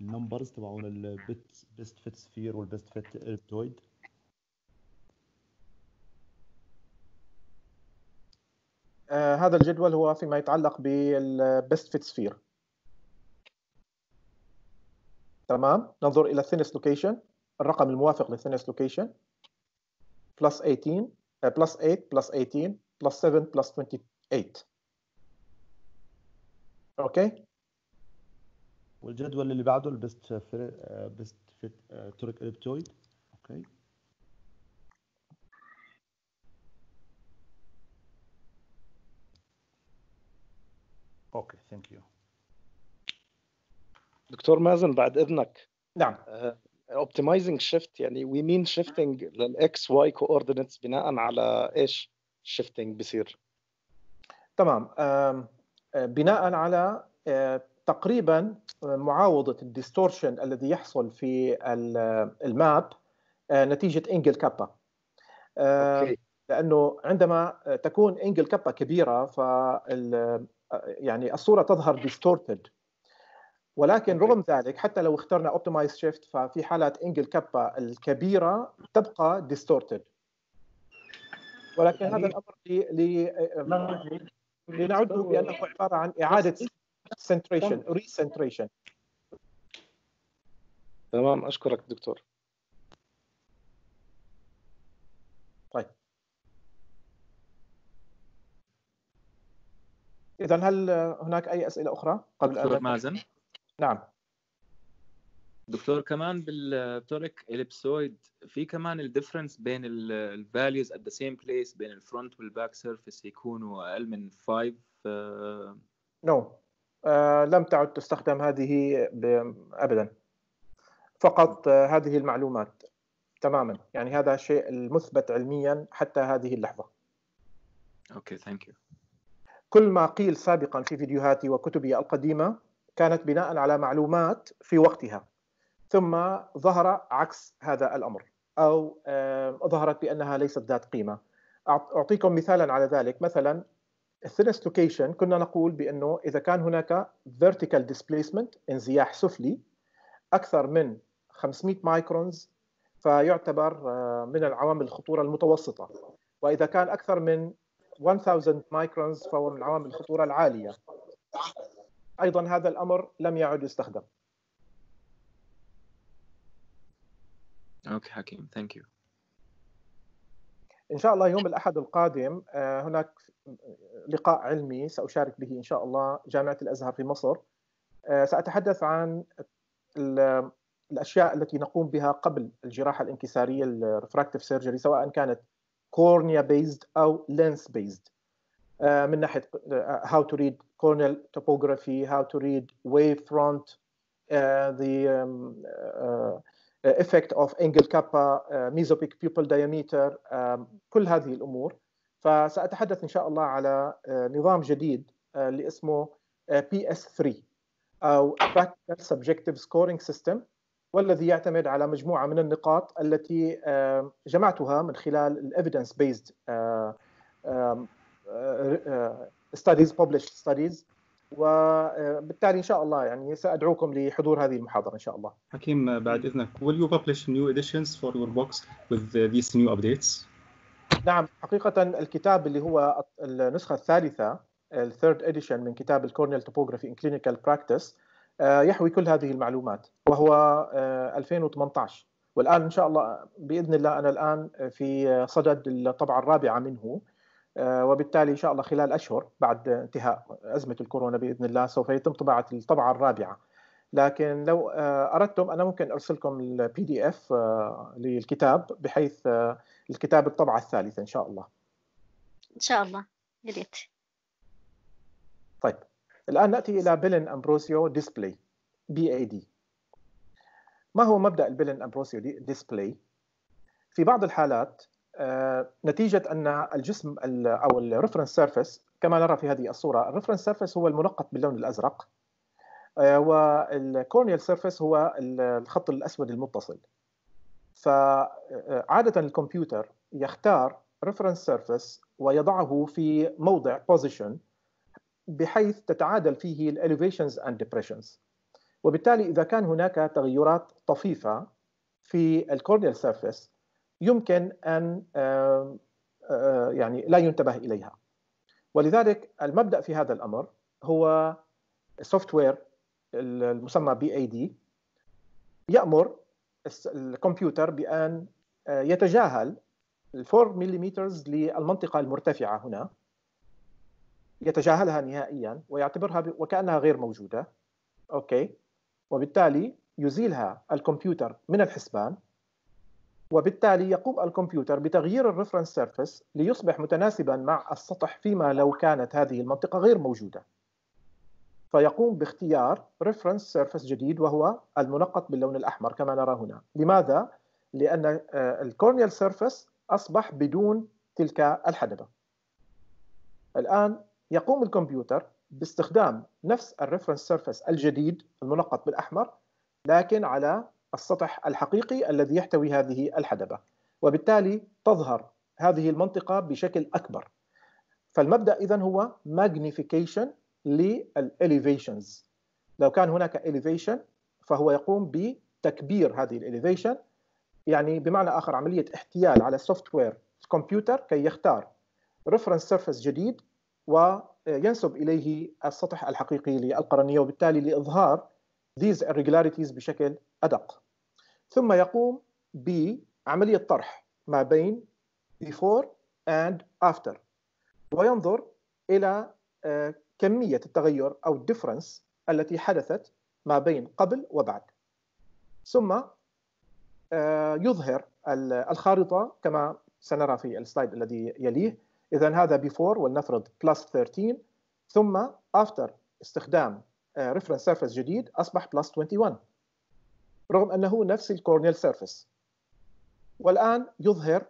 S1: ال numbers تبعون البت بيست فيت سفير والبيست فيت اربتويد
S2: آه هذا الجدول هو فيما يتعلق بال best fit sphere. تمام؟ ننظر إلى ال thinnest location. الرقم الموافق لل thinnest location. plus 18 plus 8 plus 18 plus 7 plus 28 okay؟
S1: والجدول اللي بعده البيست بيست فيت توريك إليبتويد. أوكي. okay thank you
S5: دكتور مازن بعد إذنك.
S2: نعم.
S5: optimizing shift يعني we mean shifting لل X Y coordinates بناء على إيش shifting بصير
S2: تمام. بناء على تقريبا معاوضة ال distortion الذي يحصل في ال map نتيجة angle
S5: kappa
S2: okay. لأنه عندما تكون angle kappa كبيرة ف يعني الصورة تظهر distorted ولكن رغم ذلك حتى لو اخترنا optimize shift ففي حالات angle kappa الكبيرة تبقى distorted ولكن هذا الأمر ل- لنعده بأنه عبارة عن إعادة centration recentration
S5: تمام. أشكرك دكتور
S2: طيب اذا هل هناك أي أسئلة أخرى قبل
S13: دكتور
S2: ان
S13: مازن؟
S2: نعم.
S13: دكتور كمان بال toric ellipsoid في كمان ال difference بين ال values at the same place بين ال front وال back surface يكونوا أقل من 5
S2: no آه لم تعد تستخدم هذه ابدا. فقط آه هذه المعلومات. تماما. يعني هذا الشيء المثبت علميا حتى هذه اللحظة.
S13: okay thank you
S2: كل ما قيل سابقا في فيديوهاتي وكتبي القديمة كانت بناء على معلومات في وقتها ثم ظهر عكس هذا الأمر أو آه، ظهرت بأنها ليست ذات قيمة. أعطيكم مثالا على ذلك. مثلا ال thinnest location كنا نقول بأنه إذا كان هناك vertical displacement انزياح سفلي أكثر من 500 microns فيعتبر آه، من العوامل الخطورة المتوسطة. وإذا كان أكثر من 1000 microns فهو من عوامل الخطورة العالية. أيضا هذا الأمر لم يعد يستخدم.
S13: okay حكيم thank you
S2: إن شاء الله يوم الأحد القادم آه، هناك لقاء علمي سأشارك به إن شاء الله جامعة الأزهر في مصر. آه، سأتحدث عن ال- الأشياء التي نقوم بها قبل الجراحة الانكسارية ال refractive surgery سواء كانت cornea based أو lens based من ناحيه آه، how to read corneal topography how to read wave front uh, the um, uh, effect of angle kappa uh, mesopic pupil diameter um, كل هذه الأمور فساتحدث ان شاء الله على uh, نظام جديد uh, اللي اسمه uh, PS3 أو Practical Subjective Scoring System والذي يعتمد على مجموعة من النقاط التي uh, جمعتها من خلال ال evidence based studies published studies وبالتالي إن شاء الله يعني سأدعوكم لحضور هذه المحاضرة إن شاء الله
S4: حكيم بعد إذنك will you publish new editions for your books with these new updates?
S2: نعم حقيقة الكتاب اللي هو النسخة الثالثة ال third edition من كتاب ال corneal topography in clinical practice يحوي كل هذه المعلومات وهو آه، 2018 والآن إن شاء الله بإذن الله أنا الآن في صدد الطبعة الرابعة منه آه، وبالتالي إن شاء الله خلال أشهر بعد انتهاء أزمة الكورونا بإذن الله سوف يتم طباعة الطبعة الرابعة. لكن لو آه، أردتم أنا ممكن أرسلكم ال PDF للكتاب بحيث آه، الكتاب الطبعة الثالثة إن شاء الله.
S12: إن شاء الله. يا ريت.
S2: طيب. الآن نأتي إلى بيلين أمبروسيو display BAD ما هو مبدأ البيلين أمبروسيو دي- display؟ في بعض الحالات آه، نتيجة أن الجسم ال- أو ال reference surface كما نرى في هذه الصورة ال reference surface هو المنقط باللون الأزرق آه، وال corneal surface هو ال- الخط الأسود المتصل فعادة الكمبيوتر يختار reference surface ويضعه في موضع position بحيث تتعادل فيه ال elevations and depressions وبالتالي إذا كان هناك تغيرات طفيفة في ال corneal surface يمكن أن آم، آه، يعني لا ينتبه إليها. ولذلك المبدأ في هذا الأمر هو ال software المسمى BAD يأمر الكمبيوتر بأن آه، يتجاهل ال 4 ملم للمنطقة المرتفعة هنا. يتجاهلها نهائيا ويعتبرها وكأنها غير موجودة. okay. وبالتالي يزيلها الكمبيوتر من الحسبان. وبالتالي يقوم الكمبيوتر بتغيير ال reference surface ليصبح متناسبا مع السطح فيما لو كانت هذه المنطقة غير موجودة. فيقوم باختيار reference surface جديد وهو المنقط باللون الأحمر كما نرى هنا. لماذا؟ لأن ال corneal surface أصبح بدون تلك الحدبة. الآن يقوم الكمبيوتر باستخدام نفس ال reference surface الجديد المنقط بالأحمر لكن على السطح الحقيقي الذي يحتوي هذه الحدبة. وبالتالي تظهر هذه المنطقة بشكل أكبر. فالمبدأ اذا هو magnification لل elevations لو كان هناك elevation فهو يقوم بتكبير هذه ال elevation يعني بمعنى آخر عملية احتيال على ال software الكمبيوتر كي يختار reference surface جديد وينسب إليه السطح الحقيقي للقرنية وبالتالي لإظهار these irregularities بشكل أدق. ثم يقوم بعملية طرح ما بين before and after وينظر إلى آه، كمية التغير أو ال difference التي حدثت ما بين قبل وبعد. ثم آه، يظهر الخارطة كما سنرى في ال slide الذي يليه. اذا هذا before ولنفرض plus 13 ثم after استخدام reference surface جديد أصبح plus 21 رغم أنه نفس ال corneal surface والآن يظهر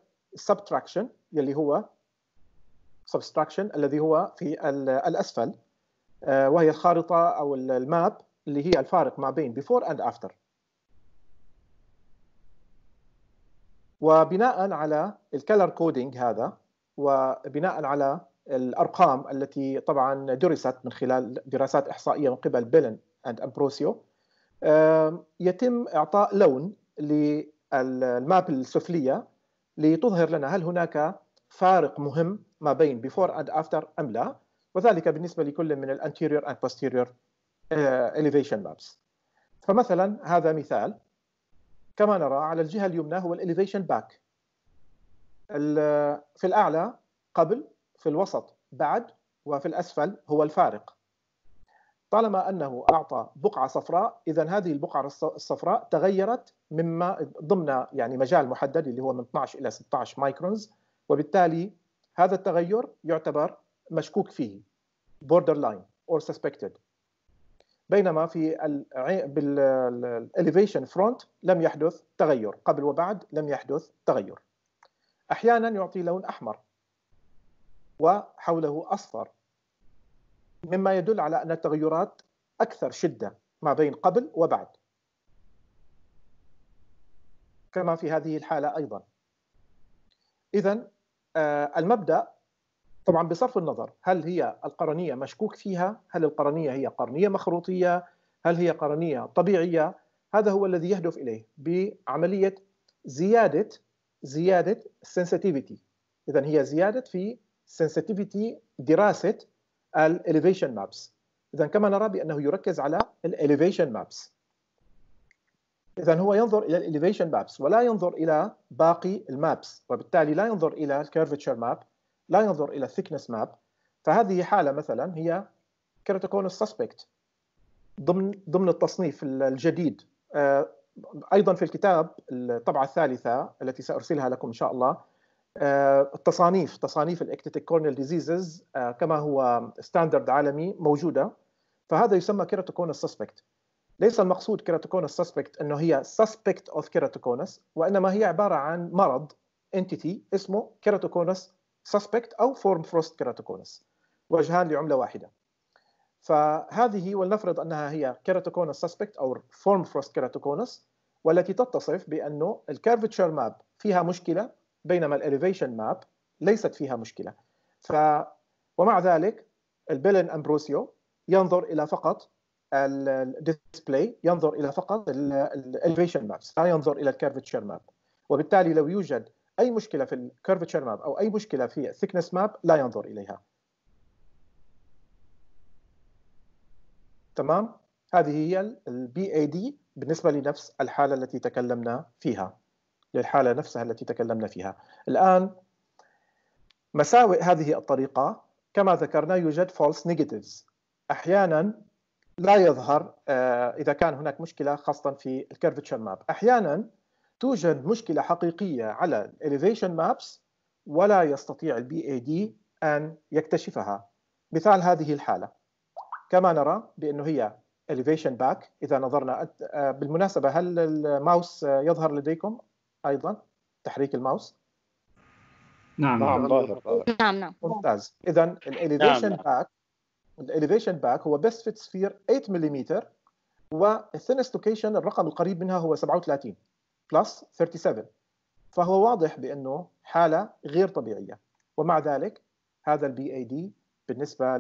S2: subtraction يلي هو subtraction الذي هو في الأسفل آه، وهي الخارطة أو ال map اللي هي الفارق ما بين before and after. وبناء على ال color coding هذا وبناء على الأرقام التي طبعا درست من خلال دراسات إحصائية من قبل بيلن and أمبروسيو يتم إعطاء لون لل map السفلية لتظهر لنا هل هناك فارق مهم ما بين before and after أم لا وذلك بالنسبة لكل من ال anterior and posterior elevation maps فمثلا هذا مثال كما نرى على الجهة اليمنى هو ال elevation back في الأعلى قبل في الوسط بعد وفي الأسفل هو الفارق. طالما أنه أعطى بقعة صفراء اذا هذه البقعة الصفراء تغيرت مما ضمن يعني مجال محدد اللي هو من 12 إلى 16 microns وبالتالي هذا التغير يعتبر مشكوك فيه border line or suspected. بينما في بال elevation front لم يحدث تغير قبل وبعد لم يحدث تغير. أحيانا يعطي لون أحمر وحوله أصفر مما يدل على أن التغيرات أكثر شدة ما بين قبل وبعد. كما في هذه الحالة أيضا. اذا آه، المبدأ طبعا بصرف النظر هل هي القرنية مشكوك فيها؟ هل القرنية هي قرنية مخروطية؟ هل هي قرنية طبيعية؟ هذا هو الذي يهدف إليه بعملية زيادة زيادة sensitivity. اذا هي زيادة في sensitivity دراسة ال elevation maps اذا كما نرى بأنه يركز على ال elevation maps اذا هو ينظر إلى ال elevation maps ولا ينظر إلى باقي ال maps وبالتالي لا ينظر إلى ال curvature map لا ينظر إلى ال thickness map فهذه حالة مثلا هي keratoconus suspect ضمن ضمن التصنيف الجديد. آه، أيضا في الكتاب الطبعة الثالثة التي سأرسلها لكم إن شاء الله آه، التصانيف تصانيف ال ectatic corneal diseases كما هو standard عالمي موجودة. فهذا يسمى keratoconus suspect ليس المقصود keratoconus suspect أنه هي suspect of keratoconus وإنما هي عبارة عن مرض entity اسمه keratoconus suspect أو forme fruste keratoconus وجهان لعملة واحدة. فهذه ولنفرض أنها هي keratoconus suspect أو forme fruste keratoconus والتي تتصف بأنه ال curvature map فيها مشكلة بينما ال elevation map ليست فيها مشكلة. ف ومع ذلك البيلن امبروسيو ينظر إلى فقط ال display ينظر إلى فقط ال elevation maps لا ينظر إلى ال curvature map وبالتالي لو يوجد أي مشكلة في ال curvature map أو أي مشكلة في ال thickness map لا ينظر إليها. تمام؟ هذه هي ال BAD بالنسبة لنفس الحالة التي تكلمنا فيها للحالة نفسها التي تكلمنا فيها. الآن مساوئ هذه الطريقة كما ذكرنا يوجد false negatives. أحيانا لا يظهر آه، إذا كان هناك مشكلة خاصة في ال curvature map أحيانا توجد مشكلة حقيقية على ال elevation maps ولا يستطيع ال BAD أن يكتشفها. مثال هذه الحالة. كما نرى بأنه هي elevation back. إذا نظرنا آه، بالمناسبة هل الماوس يظهر لديكم أيضا؟ تحريك الماوس.
S4: نعم. نعم
S12: نعم. نعم
S2: ممتاز. اذا ال elevation back ال elevation back هو best fit sphere 8 ملم وال thinnest location الرقم القريب منها هو 37 plus 37 فهو واضح بأنه حالة غير طبيعية. ومع ذلك هذا ال BAD بالنسبة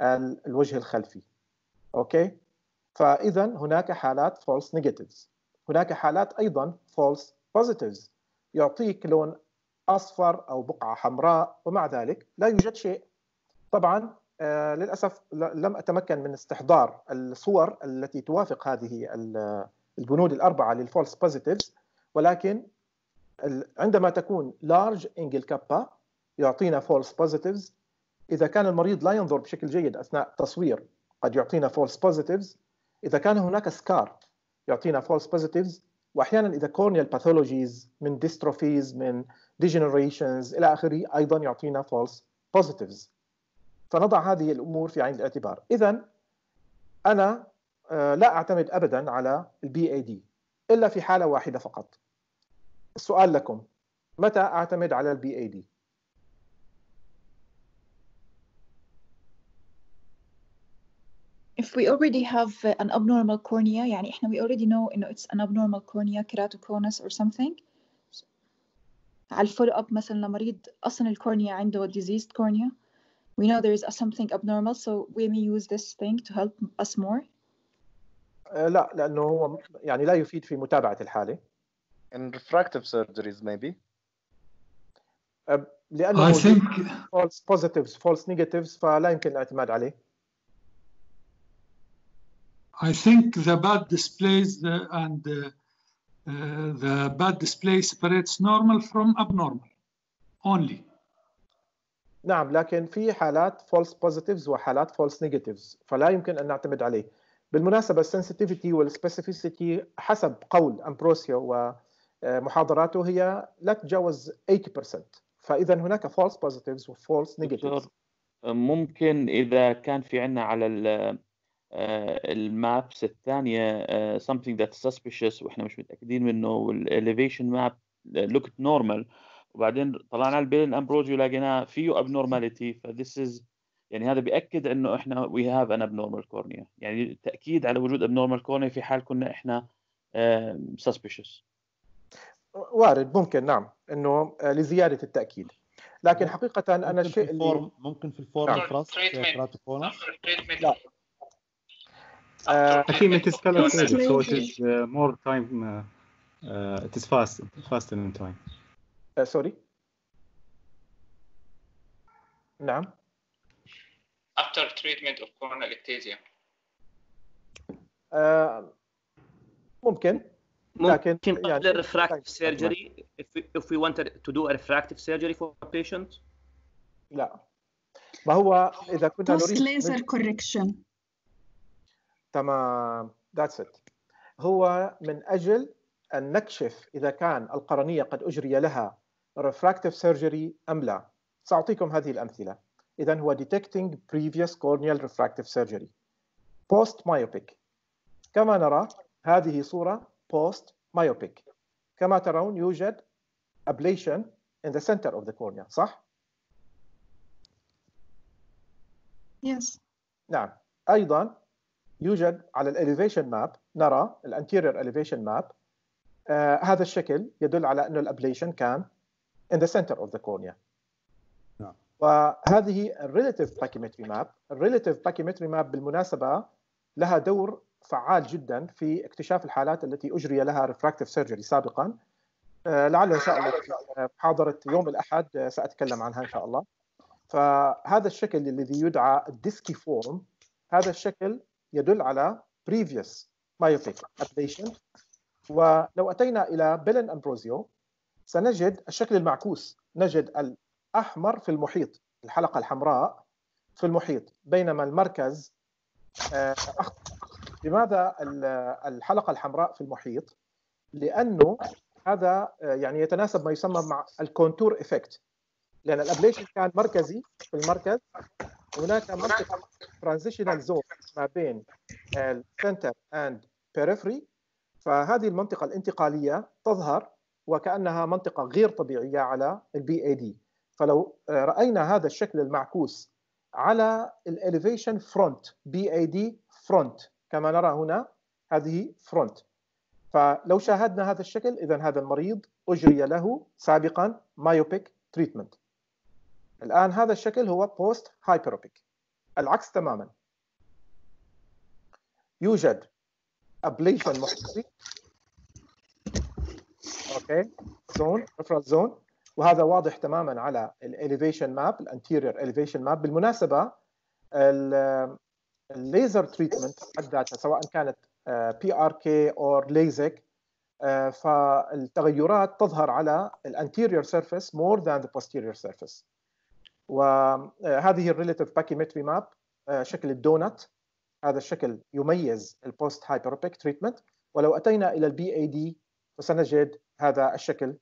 S2: للوجه الخلفي. okay؟ فإذا هناك حالات false negatives. هناك حالات أيضا false positives. يعطيك لون أصفر أو بقعة حمراء ومع ذلك لا يوجد شيء. طبعا آه، للأسف لم أتمكن من استحضار الصور التي توافق هذه ال- البنود الأربعة لل false positives ولكن عندما تكون large angle kappa يعطينا false positives إذا كان المريض لا ينظر بشكل جيد أثناء التصوير قد يعطينا false positives إذا كان هناك scar يعطينا false positives وأحيانا إذا corneal pathologies من dystrophies من degenerations إلى آخره أيضا يعطينا false positives فنضع هذه الأمور في عين الاعتبار. اذا أنا آه، لا أعتمد ابدا على ال BAD إلا في حالة واحدة فقط. السؤال لكم متى أعتمد على ال BAD
S9: If we already have uh, an abnormal cornea يعني إحنا we already know إنه it's an abnormal cornea keratoconus or something على الفولو اب مثلا لمريض أصلا الكورنيا عنده diseased cornea we know there is a something abnormal so we may use this thing to help us more
S2: آه، لا لانه هو يعني لا يفيد في متابعه الحاله
S5: in refractive surgeries maybe
S2: آه، لانه
S6: I think
S2: فولس بوزيتيفز فولس نيجاتيفز فلا يمكن الاعتماد عليه
S6: I think the bad displays uh, and uh, uh, the BAD display separates normal from abnormal only.
S2: نعم لكن في حالات false positives وحالات false negatives فلا يمكن أن نعتمد عليه. بالمناسبة ال sensitivity وال specificity حسب قول امبروسيو ومحاضراته هي لا تتجاوز 80% فاذا هناك positives و false negatives
S7: دكتور ممكن إذا كان في عندنا على ال- آه، ال maps الثانية آه، something that's suspicious وإحنا مش متأكدين منه وال elevation map looked normal. وبعدين طلعنا على البيلين امبروزيو لقيناه فيه abnormality ف this is يعني هذا بيأكد إنه إحنا we have an abnormal cornea. يعني تأكيد على وجود abnormal cornea في حال كنا إحنا آه، suspicious.
S2: وارد ممكن نعم إنه آه، لزيادة التأكيد. لكن
S1: حقيقة أنا
S2: الشيء اللي
S1: ممكن في
S2: ال
S1: forme نعم.
S2: لا. آه،
S4: I think it is color coded, so it is uh, more time. Uh, uh, it is fast, faster in time.
S2: آه، سوري نعم
S14: after treatment of corneal ectasia.
S2: آه، ممكن لكن
S15: ممكن قبل
S2: يعني
S15: الريفراكتيف سيرجري if we, if we wanted to do a refractive surgery for a patient
S2: لا ما هو اذا كنا
S16: Post
S2: نريد
S16: laser correction.
S2: تمام that's it هو من أجل ان نكشف اذا كان القرنيه قد اجري لها refractive surgery ام لا ساعطيكم هذه الامثله اذا هو detecting previous corneal refractive surgery post myopic كما نرى هذه صوره post myopic كما ترون يوجد ablation in the center of the cornea صح
S9: yes
S2: نعم أيضا يوجد على ال elevation map نرى ال anterior elevation map هذا الشكل يدل على أنه ال ablation كان in the center of the cornea.
S1: نعم.
S2: وهذه ال relative pachymetry map ال relative pachymetry map بالمناسبة لها دور فعال جدا في اكتشاف الحالات التي أجري لها refractive surgery سابقا. آه، لعل إن شاء الله في محاضره يوم الأحد آه، سأتكلم عنها إن شاء الله. فهذا الشكل الذي يدعى ال disciform هذا الشكل يدل على previous myopic ablation. ولو أتينا إلى بيلن أمبروزيو سنجد الشكل المعكوس. نجد الأحمر في المحيط الحلقة الحمراء في المحيط بينما المركز آه، لماذا ال- الحلقة الحمراء في المحيط؟ لأنه هذا آه، يعني يتناسب ما يسمى مع ال contour effect لأن ال ablation كان مركزي في المركز هناك منطقة transitional zone ما بين ال center and periphery. فهذه المنطقة الانتقالية تظهر وكأنها منطقة غير طبيعية على ال BAD فلو رأينا هذا الشكل المعكوس على ال elevation front BAD front كما نرى هنا هذه front فلو شاهدنا هذا الشكل اذا هذا المريض أجري له سابقا myopic treatment الآن هذا الشكل هو post hyperopic العكس تماما. يوجد ablation محيطي okay. zone peripheral zone. وهذا واضح تماما على ال elevation map ال anterior elevation map بالمناسبة الليزر treatment حد ذاتها سواء كانت PRK أو ليزك فالتغيرات تظهر على ال anterior surface more than the posterior surface وهذه ال relative pachymetry map شكل الدونت. هذا الشكل يميز ال post hyperopic treatment ولو أتينا إلى ال BAD فسنجد هذا الشكل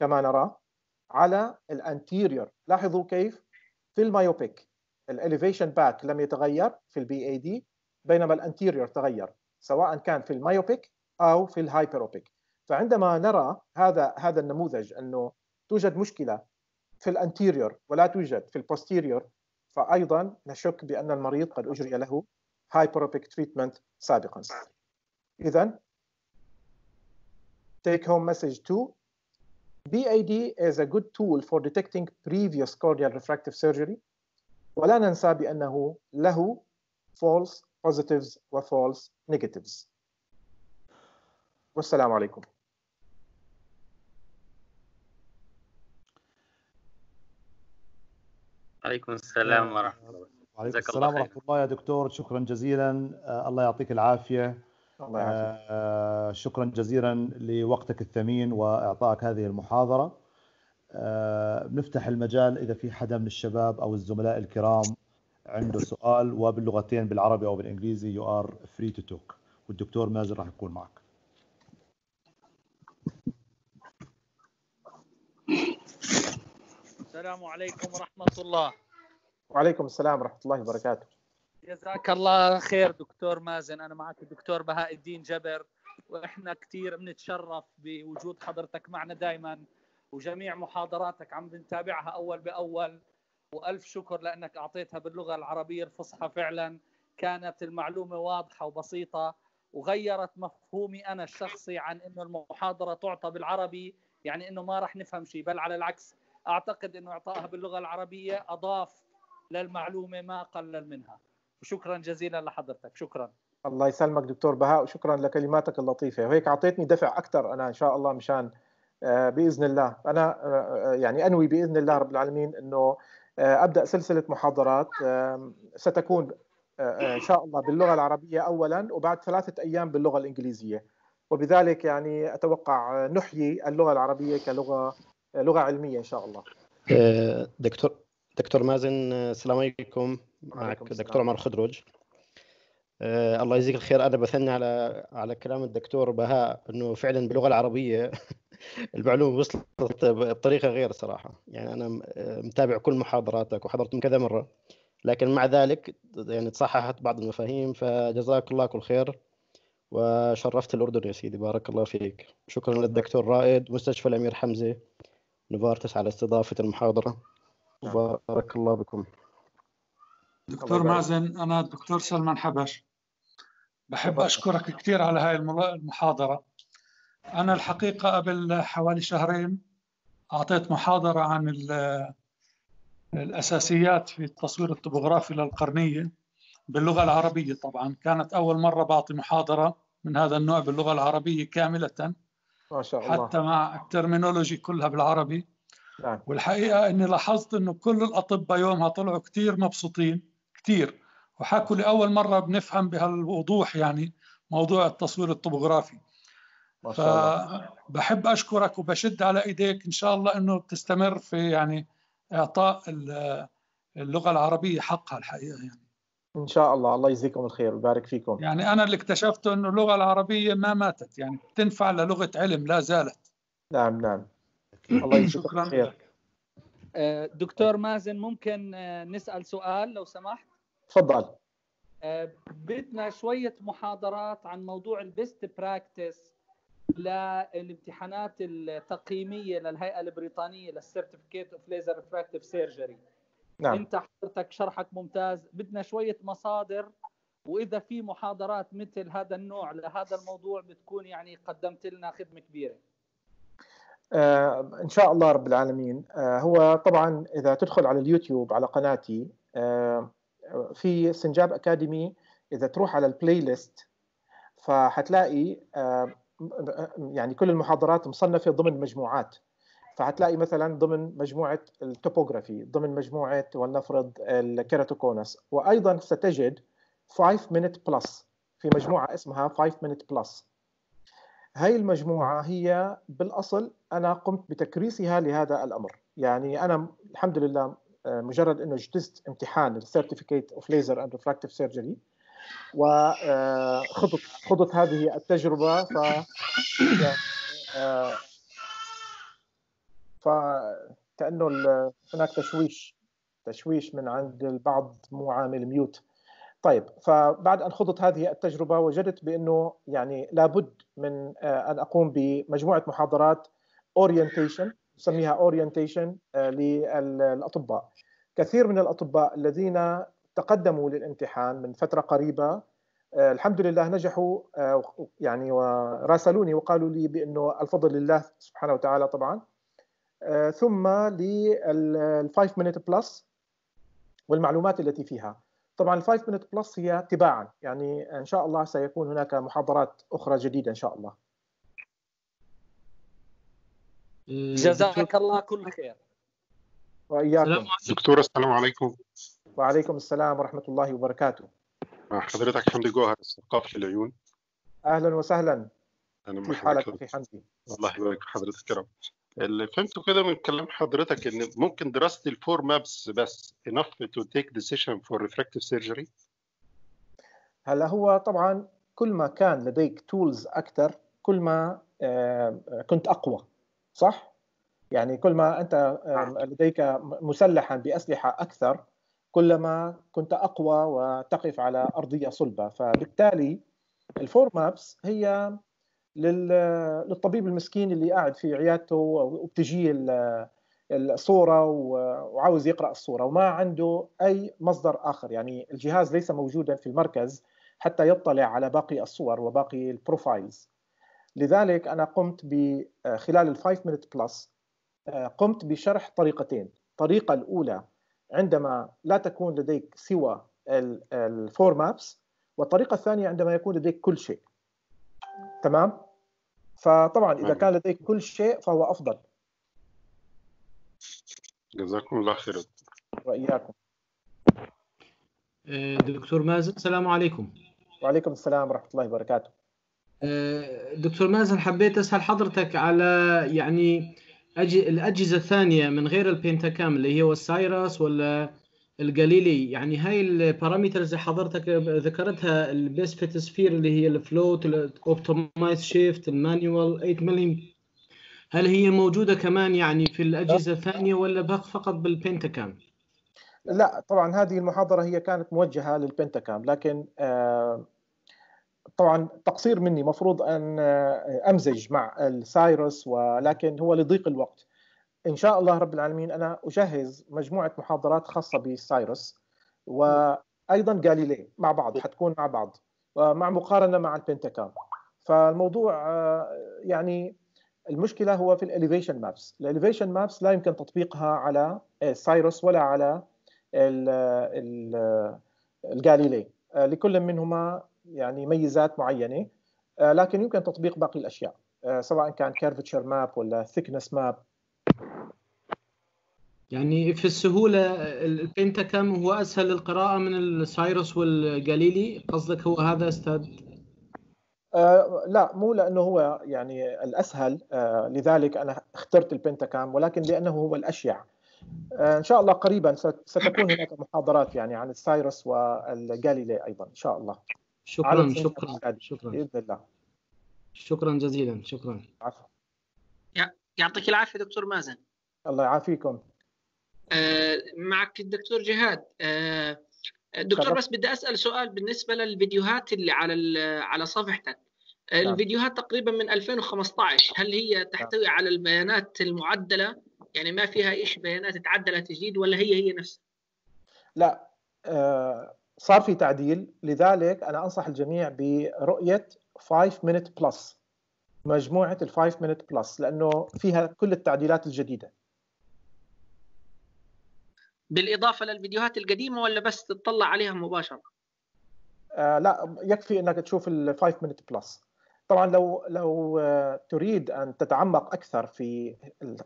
S2: كما نرى على ال anterior لاحظوا كيف في ال myopic ال elevation back لم يتغير في ال BAD بينما ال anterior تغير سواء كان في ال myopic أو في ال hyperopic فعندما نرى هذا هذا النموذج أنه توجد مشكلة في ال anterior ولا توجد في ال posterior فايضا نشك بأن المريض قد أجري له hyperopic treatment سابقا. اذا take home message 2 BAD is a good tool for detecting previous corneal refractive surgery. ولا ننسى بأنه له false positives و false negatives. والسلام عليكم.
S16: عليكم السلام ورحمة الله.
S1: وعليكم السلام ورحمة الله يا دكتور. شكرا جزيلا. آه الله يعطيك العافية.
S2: الله يعافيك.
S1: آه شكرا جزيلا لوقتك الثمين وإعطائك هذه المحاضرة. آه بنفتح المجال إذا في حدا من الشباب أو الزملاء الكرام عنده سؤال وباللغتين بالعربي أو بالإنجليزي you are free to talk. والدكتور مازن راح يكون معك.
S17: السلام عليكم ورحمة الله.
S2: وعليكم السلام ورحمة الله وبركاته.
S17: جزاك الله خير دكتور مازن. أنا معك الدكتور بهاء الدين جبر وإحنا كثير بنتشرف بوجود حضرتك معنا دائما وجميع محاضراتك عم بنتابعها أول بأول. وألف شكر لأنك أعطيتها باللغة العربية الفصحى فعلا. كانت المعلومة واضحة وبسيطة وغيرت مفهومي أنا الشخصي عن أنه المحاضرة تعطى بالعربي يعني أنه ما راح نفهم شيء بل على العكس أعتقد أنه إعطائها باللغة العربية أضاف للمعلومة ما قلل منها. وشكرا جزيلا لحضرتك. شكرا.
S2: الله يسلمك دكتور بهاء وشكرا لكلماتك اللطيفة. وهيك أعطيتني دفع أكثر أنا إن شاء الله مشان بإذن الله. أنا يعني أنوي بإذن الله رب العالمين إنه أبدأ سلسلة محاضرات ستكون إن شاء الله باللغة العربية اولا وبعد ثلاثة أيام باللغة الإنجليزية. وبذلك يعني أتوقع نحيي اللغة العربية كلغة لغة علمية إن شاء الله.
S18: دكتور دكتور مازن السلام عليكم. معك دكتور عمر خدرج. آه الله يجزيك الخير. أنا بثني على على كلام الدكتور بهاء إنه فعلا باللغة العربية المعلومة وصلت بطريقة غير صراحة. يعني أنا متابع كل محاضراتك وحضرتهم كذا مرة. لكن مع ذلك يعني تصححت بعض المفاهيم فجزاك الله كل خير وشرفت الأردن يا سيدي. بارك الله فيك. شكرا للدكتور رائد مستشفى الأمير حمزة. نوفارتس على استضافة المحاضرة. وبارك الله بكم.
S6: دكتور مازن أنا الدكتور سلمان حبش. بحب أشكرك كثير على هاي المحاضرة. أنا الحقيقة قبل حوالي شهرين أعطيت محاضرة عن الأساسيات في التصوير الطبوغرافي للقرنية باللغة العربية طبعا. كانت أول مرة بعطي محاضرة من هذا النوع باللغة العربية كاملة.
S2: ما شاء الله.
S6: حتى مع الترمينولوجي كلها بالعربي.
S2: نعم.
S6: والحقيقة أني لاحظت أنه كل الأطباء يومها طلعوا كثير مبسوطين كثير وحكوا لأول مرة بنفهم بهالوضوح يعني موضوع التصوير الطبوغرافي. فبحب أشكرك وبشد على إيديك. إن شاء الله إنه تستمر في يعني إعطاء اللغة العربية حقها الحقيقة يعني.
S2: إن شاء الله. الله يجزيكم الخير ويبارك فيكم.
S6: يعني أنا اللي اكتشفته إنه اللغة العربية ما ماتت. يعني تنفع للغة علم لا زالت.
S2: نعم نعم. الله يجزيكم الخير.
S17: دكتور مازن ممكن نسأل سؤال لو سمحت؟
S2: تفضل.
S17: بدنا شوية محاضرات عن موضوع ال best practice للامتحانات التقييمية للهيئة البريطانية لل certificate of laser refractive surgery
S2: نعم.
S17: انت حضرتك شرحك ممتاز. بدنا شوية مصادر وإذا في محاضرات مثل هذا النوع لهذا الموضوع بتكون يعني قدمت لنا خدمة كبيرة.
S2: آه إن شاء الله رب العالمين. آه هو طبعا إذا تدخل على اليوتيوب على قناتي آه في Sinjab Academy. إذا تروح على ال playlist فحتلاقي آه يعني كل المحاضرات مصنفة ضمن مجموعات. فهتلاقي مثلا ضمن مجموعة ال topography ضمن مجموعة ولنفرض ال keratoconus. وأيضا ستجد 5 minute plus في مجموعة اسمها 5 minute plus هاي المجموعة هي بالأصل أنا قمت بتكريسها لهذا الأمر. يعني أنا الحمد لله آه، مجرد إنه اجتزت امتحان ال certificate of laser and refractive surgery وخضت خضت هذه التجربة. ف آه، فكأنه هناك تشويش تشويش من عند البعض مو عامل mute. طيب فبعد أن خضت هذه التجربة وجدت بأنه يعني لابد من آه، أن أقوم بمجموعة محاضرات orientation نسميها orientation للأطباء. كثير من الأطباء الذين تقدموا للامتحان من فترة قريبة آه، الحمد لله نجحوا آه، يعني وراسلوني وقالوا لي بأنه الفضل لله سبحانه وتعالى طبعا. ثم لل 5 minute plus والمعلومات التي فيها. طبعا ال five minute plus هي تباعا يعني إن شاء الله سيكون هناك محاضرات أخرى جديدة إن شاء الله.
S17: جزاك الله كل خير.
S2: وإياكم.
S19: دكتور السلام عليكم.
S2: وعليكم السلام ورحمة الله وبركاته.
S19: مع حضرتك حمدي جوهر ثقافه العيون.
S2: أهلا وسهلا.
S19: أنا
S2: كيف حالك أخي حمدي.
S19: الله يبارك في حضرتك يا رب. اللي فهمته كده من كلام حضرتك إن ممكن دراسة الفور مابس بس enough to take decision for refractive surgery
S2: هلا هو طبعا كل ما كان لديك تولز أكثر كل ما آه، كنت أقوى صح؟ يعني كل ما أنت آه، لديك مسلحا بأسلحة أكثر كلما كنت أقوى وتقف على أرضية صلبة. فبالتالي ال four maps هي للطبيب المسكين اللي قاعد في عيادته وبتجيه الصورة وعاوز يقرأ الصورة وما عنده أي مصدر آخر. يعني الجهاز ليس موجودا في المركز حتى يطلع على باقي الصور وباقي ال profiles لذلك أنا قمت خلال ال five minute plus قمت بشرح طريقتين. الطريقة الأولى عندما لا تكون لديك سوى الفور مابس والطريقة الثانية عندما يكون لديك كل شيء. تمام؟ فطبعا إذا كان لديك كل شيء فهو أفضل.
S19: جزاكم الله خير
S2: وإياكم.
S20: آه، دكتور مازن السلام عليكم.
S2: وعليكم السلام ورحمة الله وبركاته.
S20: آه، دكتور مازن حبيت أسأل حضرتك على يعني الأجهزة الثانية من غير البنتاكام اللي هي والسايرس ولا ال Galilei يعني هاي ال parameters اللي حضرتك ذكرتها ال best fit sphere اللي هي ال float ال optimize shift ال manual 8 ملم هل هي موجودة كمان يعني في الأجهزة الثانية ولا فقط بال Pentacam؟
S2: لا طبعا هذه المحاضرة هي كانت موجهة لل Pentacam لكن آه، طبعا تقصير مني مفروض أن آه، أمزج مع ال Sirius ولكن هو لضيق الوقت. إن شاء الله رب العالمين أنا أجهز مجموعة محاضرات خاصة ب Sirius وأيضا Galilei مع بعض حتكون مع بعض ومع مقارنة مع ال Pentacam. فالموضوع آه، يعني المشكلة هو في ال elevation maps. ال elevation maps لا يمكن تطبيقها على Sirius ولا على ال Galilei آه، لكل منهما يعني ميزات معينة آه، لكن يمكن تطبيق باقي الأشياء سواء كان curvature map ولا thickness map
S20: يعني في السهولة ال Pentacam هو أسهل للقراءة من ال Sirius وال Galilei قصدك هو هذا أستاذ؟
S2: آه لا مو لأنه هو يعني الأسهل. آه لذلك أنا اخترت ال Pentacam ولكن لأنه هو الأشيع. آه إن شاء الله قريبا ستكون هناك محاضرات يعني عن ال Sirius وال Galilei أيضا إن شاء الله.
S20: شكرا شكرا شكرا.
S2: بإذن الله.
S20: شكرا جزيلا شكرا.
S2: عفوا
S21: يعطيك العافية دكتور مازن.
S2: الله يعافيكم.
S21: معك الدكتور جهاد. آه، دكتور بس بدي أسأل سؤال بالنسبة للفيديوهات اللي على على صفحتك. آه، نعم. الفيديوهات تقريبا من 2015 هل هي تحتوي نعم. على البيانات المعدلة؟ يعني ما فيها إيش بيانات تعدلت جديد ولا هي هي نفسها؟
S2: لا صار في تعديل. لذلك أنا أنصح الجميع برؤية 5 minute plus مجموعة ال 5 minute plus لأنه فيها كل التعديلات الجديدة.
S21: بالإضافة للفيديوهات القديمة ولا بس تطلع عليها مباشرة؟
S2: آه لا يكفي إنك تشوف ال 5 minute plus طبعا لو لو آه، تريد أن تتعمق أكثر في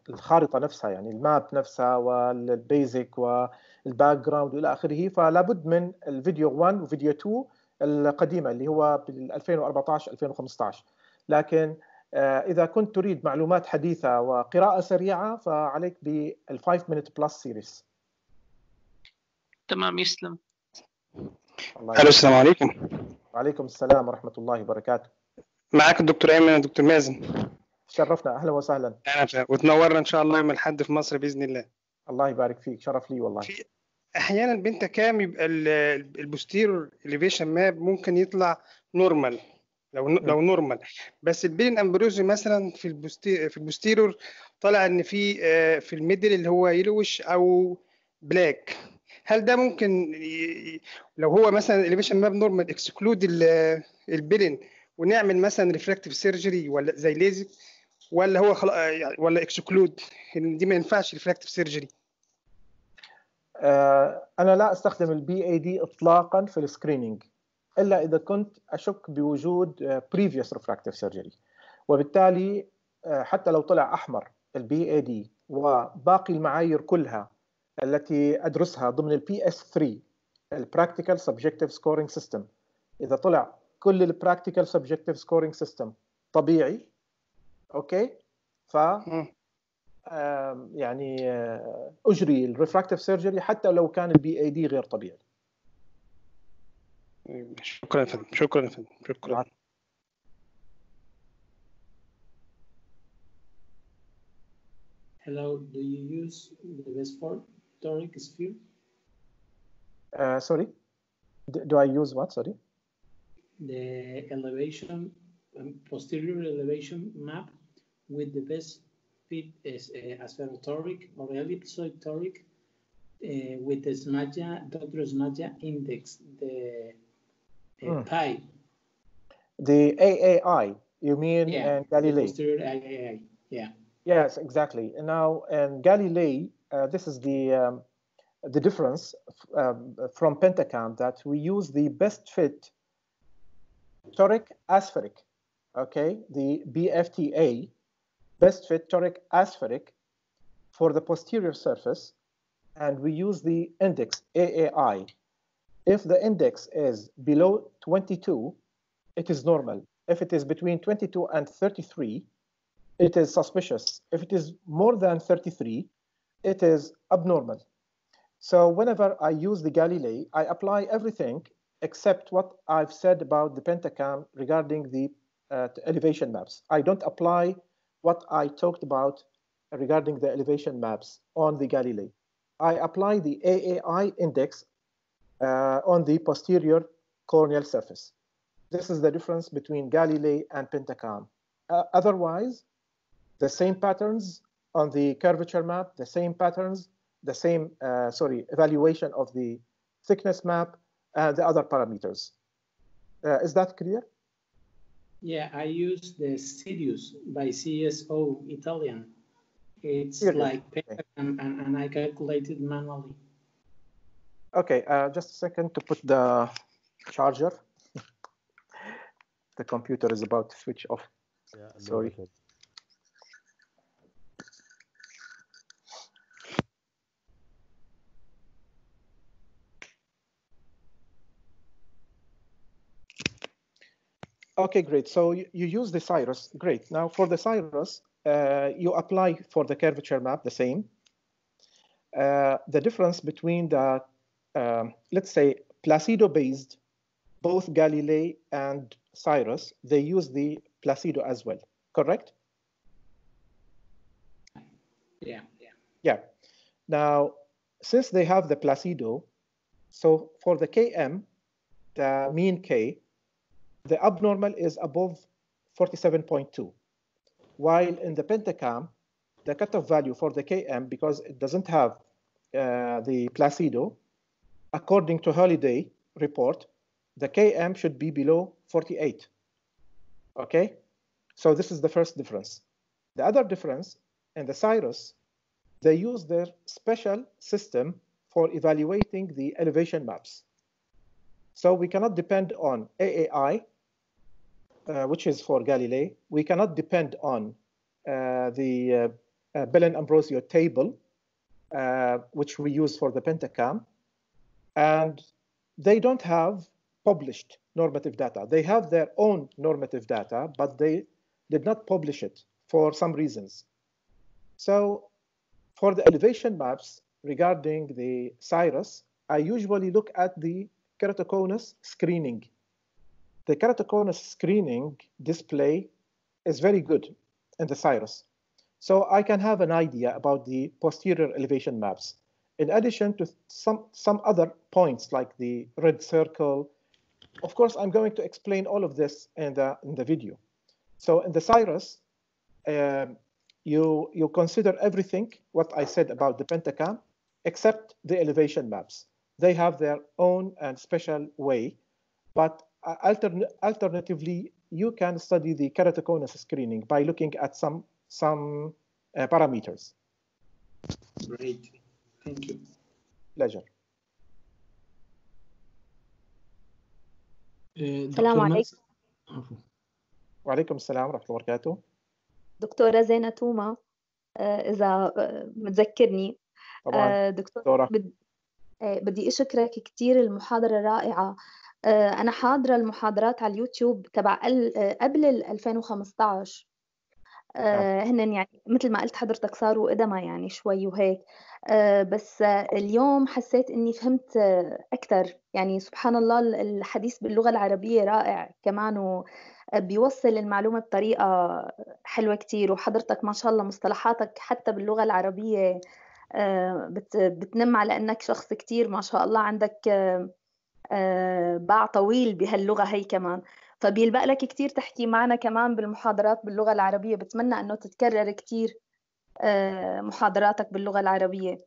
S2: الخارطة نفسها يعني ال map نفسها وال basic وال background وإلى آخره فلا بد من الفيديو 1 وفيديو 2 القديمة اللي هو بال 2014 2015 لكن آه، إذا كنت تريد معلومات حديثة وقراءة سريعة فعليك بال 5 minute plus series
S21: تمام يسلم.
S22: ألو السلام عليكم.
S2: وعليكم السلام ورحمة الله وبركاته.
S22: معاك الدكتور أيمن الدكتور مازن.
S2: شرفنا. أهلا وسهلا.
S22: أهلا وتنورنا إن شاء الله يوم الأحد في مصر بإذن الله.
S2: الله يبارك فيك. شرف لي والله.
S22: في أحيانا ال Pentacam يبقى ال posterior elevation map ممكن يطلع normal لو لو normal بس ال Belin Ambrosio مثلا في ال poste في ال posterior طلع إن في آه، في ال middle اللي هو yellowish أو black هل ده ممكن لو هو مثلا ال elevation map normal exclude ال Belin ونعمل مثلا refractive surgery ولا زي ليزك ولا هو خل... يعني ولا exclude دي ما ينفعش refractive surgery
S2: آه، أنا لا أستخدم ال BAD اطلاقا في ال screening إلا إذا كنت أشك بوجود previous refractive surgery وبالتالي آه، حتى لو طلع أحمر ال BAD وباقي المعايير كلها التي أدرسها ضمن ال PS3 ال practical subjective scoring system إذا طلع كل ال practical subjective scoring system طبيعي okay؟ ف يعني آه، أجري ال refractive surgery حتى لو كان ال BAD غير طبيعي.
S22: شكرا فندم شكرا فندم شكرا.
S23: Hello, do you use the Westford toric sphere?
S2: Uh, sorry, do, do I use what? Sorry.
S23: The elevation, um, posterior elevation map with the best fit is uh, aspherotoric or ellipsoid toric uh, with the SNAJA, Dr. SNAJA index, the uh,
S2: Hmm.
S23: pi.
S2: The AAI, you mean
S23: Yeah, the posterior AAI. Yeah.
S2: Yes, exactly. Now, and Galilee, uh, this is the um, the difference um, from Pentacam that we use the best fit toric aspheric, okay, the BFTA, best fit toric aspheric for the posterior surface, and we use the index AAI. If the index is below 22, it is normal. If it is between 22 and 33, it is suspicious. If it is more than 33, it is abnormal. So whenever I use the Galilei, I apply everything except what I've said about the Pentacam regarding the uh, elevation maps. I don't apply what I talked about regarding the elevation maps on the Galilei. I apply the AAI index uh, on the posterior corneal surface. This is the difference between Galilei and Pentacam. Uh, otherwise, the same patterns on the curvature map, the same patterns, the same, uh, sorry, evaluation of the thickness map and the other parameters. Uh, is that clear?
S23: Yeah, I use the Sirius by CSO Italian. It's
S2: Sirius,
S23: like and, and, and I calculated manually.
S2: Okay, uh, just a second to put the charger. the computer is about to switch off. Sorry. Okay, great. So you, you use the Cyrus. Great. Now for the Cyrus, uh, you apply for the curvature map the same. Uh, the difference between the, um, let's say, Placido-based, both Galilei and Cyrus, they use the Placido as well, correct?
S23: Yeah, yeah.
S2: Yeah. Now, since they have the Placido, so for the Km, the mean K, the abnormal is above 47.2. While in the Pentacam, the cutoff value for the Km, because it doesn't have uh, the Placido, according to Holiday report, the Km should be below 48. Okay? So this is the first difference. The other difference in the Cyrus, they use their special system for evaluating the elevation maps. So we cannot depend on AAI uh, which is for Galilei, we cannot depend on uh, the uh, uh, Bell and Ambrosio table, uh, which we use for the pentacam, and they don't have published normative data. They have their own normative data, but they did not publish it for some reasons. So for the elevation maps regarding the Cyrus, I usually look at the keratoconus screening. The keratoconus screening display is very good in the Cyrus. So I can have an idea about the posterior elevation maps. In addition to some, some other points like the red circle, of course, I'm going to explain all of this in the, in the video. So in the Cyrus, um, you, you consider everything, what I said about the pentacam, except the elevation maps. They have their own and special way, but alternatively, you can study the keratoconus screening by looking at some, some uh, parameters.
S23: Great, thank you.
S2: Pleasure.
S24: السلام عليكم
S2: وعليكم السلام ورحمة الله وبركاته
S24: دكتورة زينة توما إذا متذكرني.
S2: طبعا.
S24: آه، دكتور
S2: دكتورة
S24: آه، بدي أشكرك كتير المحاضرة رائعة. أنا حاضرة المحاضرات على اليوتيوب تبع آه، قبل ال 2015 آه، هن يعني مثل ما قلت حضرتك صاروا قدما يعني شوي وهيك. آه، بس آه، اليوم حسيت إني فهمت آه، أكثر يعني سبحان الله ال- الحديث باللغة العربية رائع. كمان بيوصل المعلومة بطريقة حلوة كتير. وحضرتك ما شاء الله مصطلحاتك حتى باللغة العربية آه، بت- بتنم على أنك شخص كتير. ما شاء الله عندك آه، آه، باع طويل بهاللغة هي كمان. فبيلبق لك كتير تحكي معنا كمان بالمحاضرات باللغة العربية. بتمنى أنه تتكرر كتير آه، محاضراتك باللغة العربية.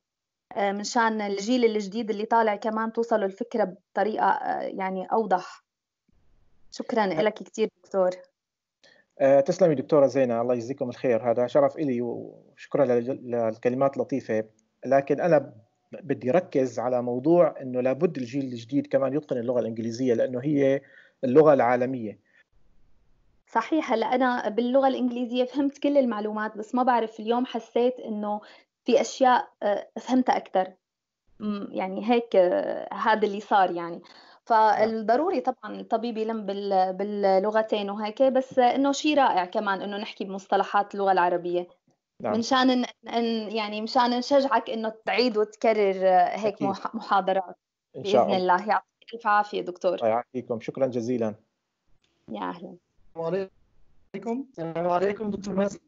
S24: آه، من شان الجيل الجديد اللي طالع كمان توصلوا الفكرة بطريقة آه، يعني أوضح. شكرا لك كتير دكتور.
S2: آه، تسلمي دكتورة زينة. الله يجزيكم الخير. هذا شرف إلي وشكرا لل- للكلمات اللطيفة لكن أنا بدي ركز على موضوع أنه لابد الجيل الجديد كمان يتقن اللغة الإنجليزية لأنه هي اللغة العالمية.
S24: صحيح هلأ أنا باللغة الإنجليزية فهمت كل المعلومات بس ما بعرف اليوم حسيت إنه في أشياء آه، فهمتها أكثر يعني هيك آه، هذا اللي صار يعني. فالضروري طبعا الطبيب يلم بال- باللغتين وهيك بس إنه شيء رائع كمان إنه نحكي بمصطلحات اللغة العربية.
S2: نعم.
S24: من شان ن- ن- يعني مشان نشجعك إنه تعيد وتكرر آه، هيك
S2: أكيد.
S24: مح- محاضرات.
S2: إن شاء
S24: باذن
S2: الله.
S24: الله. يعطيك ألف عافية دكتور.
S2: الله يعافيكم. شكرا جزيلا.
S24: يا أهلا.
S25: عليكم. السلام عليكم دكتور مازن.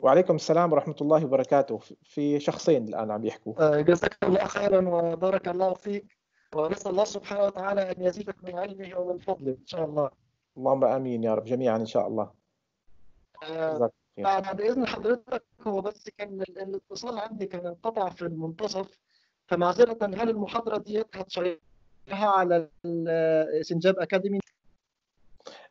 S2: وعليكم السلام ورحمة الله وبركاته. في شخصين الآن عم يحكوا.
S25: آه، جزاك الله خيرا وبارك الله فيك. ونسأل الله سبحانه وتعالى أن يزيدك من علمه ومن فضله. إن شاء الله.
S2: اللهم آمين يا رب. جميعا إن شاء الله.
S25: آه،
S2: جزاك
S25: بعد إذن حضرتك هو بس كان ال- الاتصال عندي كان انقطع في المنتصف فمعذرة هل المحاضرة دي هت share ها على السنجاب أكاديمي؟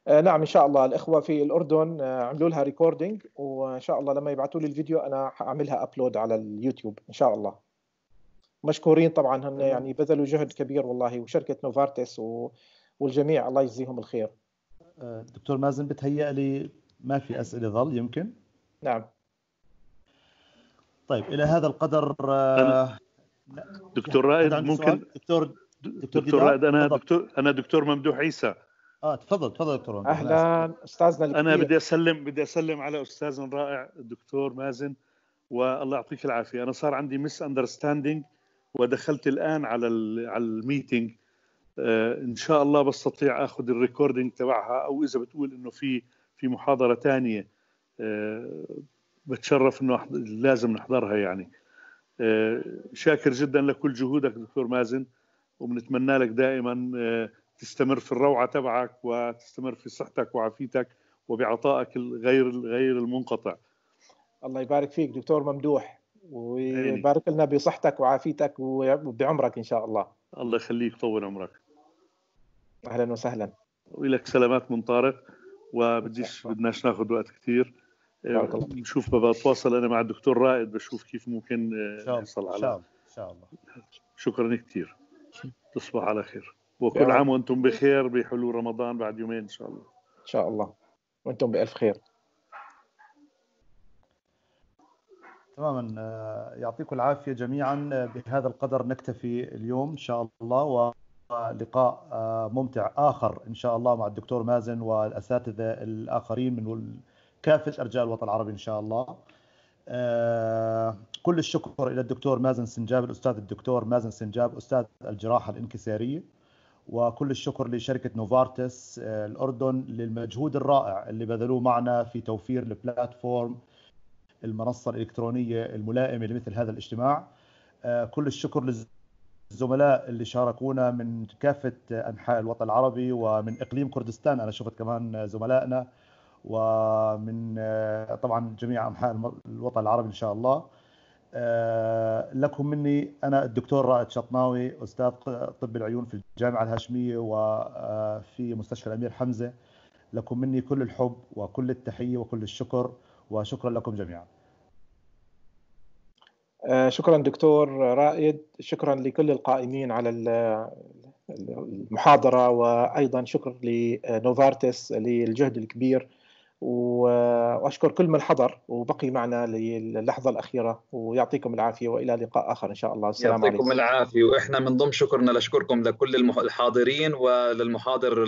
S2: آه، نعم إن شاء الله. الإخوة في الأردن آه، عملوا لها recording وإن شاء الله لما يبعثوا لي الفيديو أنا حأعملها upload على اليوتيوب إن شاء الله. مشكورين طبعا هن يعني بذلوا جهد كبير والله وشركة نوفارتس و... والجميع الله يجزيهم الخير.
S1: آه، دكتور مازن بتهيأ لي ما في أسئلة ظل يمكن؟
S2: نعم.
S1: طيب إلى هذا القدر آه،
S26: دكتور رائد ممكن
S1: سؤال؟ دكتور دكتور
S26: دكتور رائد أنا
S1: تفضل.
S26: دكتور أنا دكتور ممدوح عيسى.
S1: آه تفضل تفضل دكتور ممدوح.
S2: أهلا أستاذنا
S26: أنا
S2: الكبير.
S26: بدي اسلم بدي أسلم على استاذنا الرائع الدكتور مازن والله يعطيك العافية. أنا صار عندي misunderstanding ودخلت الآن على ال على ال meeting آه إن شاء الله بستطيع آخذ ال recording تبعها أو إذا بتقول إنه في في محاضرة ثانية آه بتشرف إنه لازم نحضرها يعني. آه شاكر جدا لكل جهودك دكتور مازن وبنتمنى لك دائما آه، تستمر في الروعة تبعك وتستمر في صحتك وعافيتك وبعطائك الغير غير المنقطع.
S2: الله يبارك فيك دكتور ممدوح ويبارك لنا بصحتك وعافيتك وبعمرك إن شاء الله.
S26: الله يخليك طول عمرك.
S2: أهلا وسهلا.
S26: ولك سلامات من طارق. وبديش بدناش ناخذ وقت كثير نشوف بقى بتواصل أنا مع الدكتور رائد بشوف كيف ممكن آه، نحصل
S1: إن شاء
S26: على.
S1: الله شاء الله.
S26: شكرا كثير تصبح على خير. وكل عام وأنتم بخير بحلول رمضان بعد يومين إن شاء الله.
S2: إن شاء الله. وأنتم بألف خير.
S1: تماما آه، يعطيكم العافية جميعا بهذا القدر نكتفي اليوم إن شاء الله ولقاء آه، ممتع آخر إن شاء الله مع الدكتور مازن والأساتذة الآخرين من كافة أرجاء الوطن العربي إن شاء الله. آه، كل الشكر إلى الدكتور مازن سنجاب الأستاذ الدكتور مازن سنجاب أستاذ الجراحه الانكساريه وكل الشكر لشركة نوفارتس الأردن للمجهود الرائع اللي بذلوه معنا في توفير البلاتفورم المنصة الإلكترونية الملائمة لمثل هذا الاجتماع. آه، كل الشكر للزملاء اللي شاركونا من كافة أنحاء الوطن العربي ومن إقليم كردستان. أنا شفت كمان زملائنا ومن آه، طبعا جميع أنحاء الوطن العربي إن شاء الله. آه، لكم مني أنا الدكتور رائد شطناوي أستاذ طب العيون في الجامعة الهاشمية وفي مستشفى الأمير حمزة. لكم مني كل الحب وكل التحية وكل الشكر وشكرا لكم جميعا.
S2: آه، شكرا دكتور رائد شكرا لكل القائمين على المحاضرة وأيضا شكر لنوفارتس للجهد الكبير وأشكر كل من حضر وبقي معنا للحظة الأخيرة ويعطيكم العافية وإلى لقاء آخر إن شاء الله.
S27: السلام يعطيكم عليكم العافية وإحنا من ضمن شكرنا لشكركم لكل الحاضرين وللمحاضر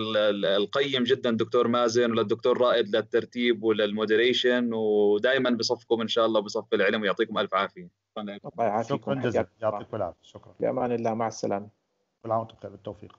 S27: القيم جدا دكتور مازن وللدكتور رائد للترتيب وللمودريشن ودائما بصفكم إن شاء الله بصف العلم ويعطيكم ألف عافية.
S2: الله يعافيكم.
S1: شكرا جزيلا. يعطيكم العافية. شكرا.
S2: بأمان الله. مع السلامة.
S1: كل عام وأنتم بخير بالتوفيق.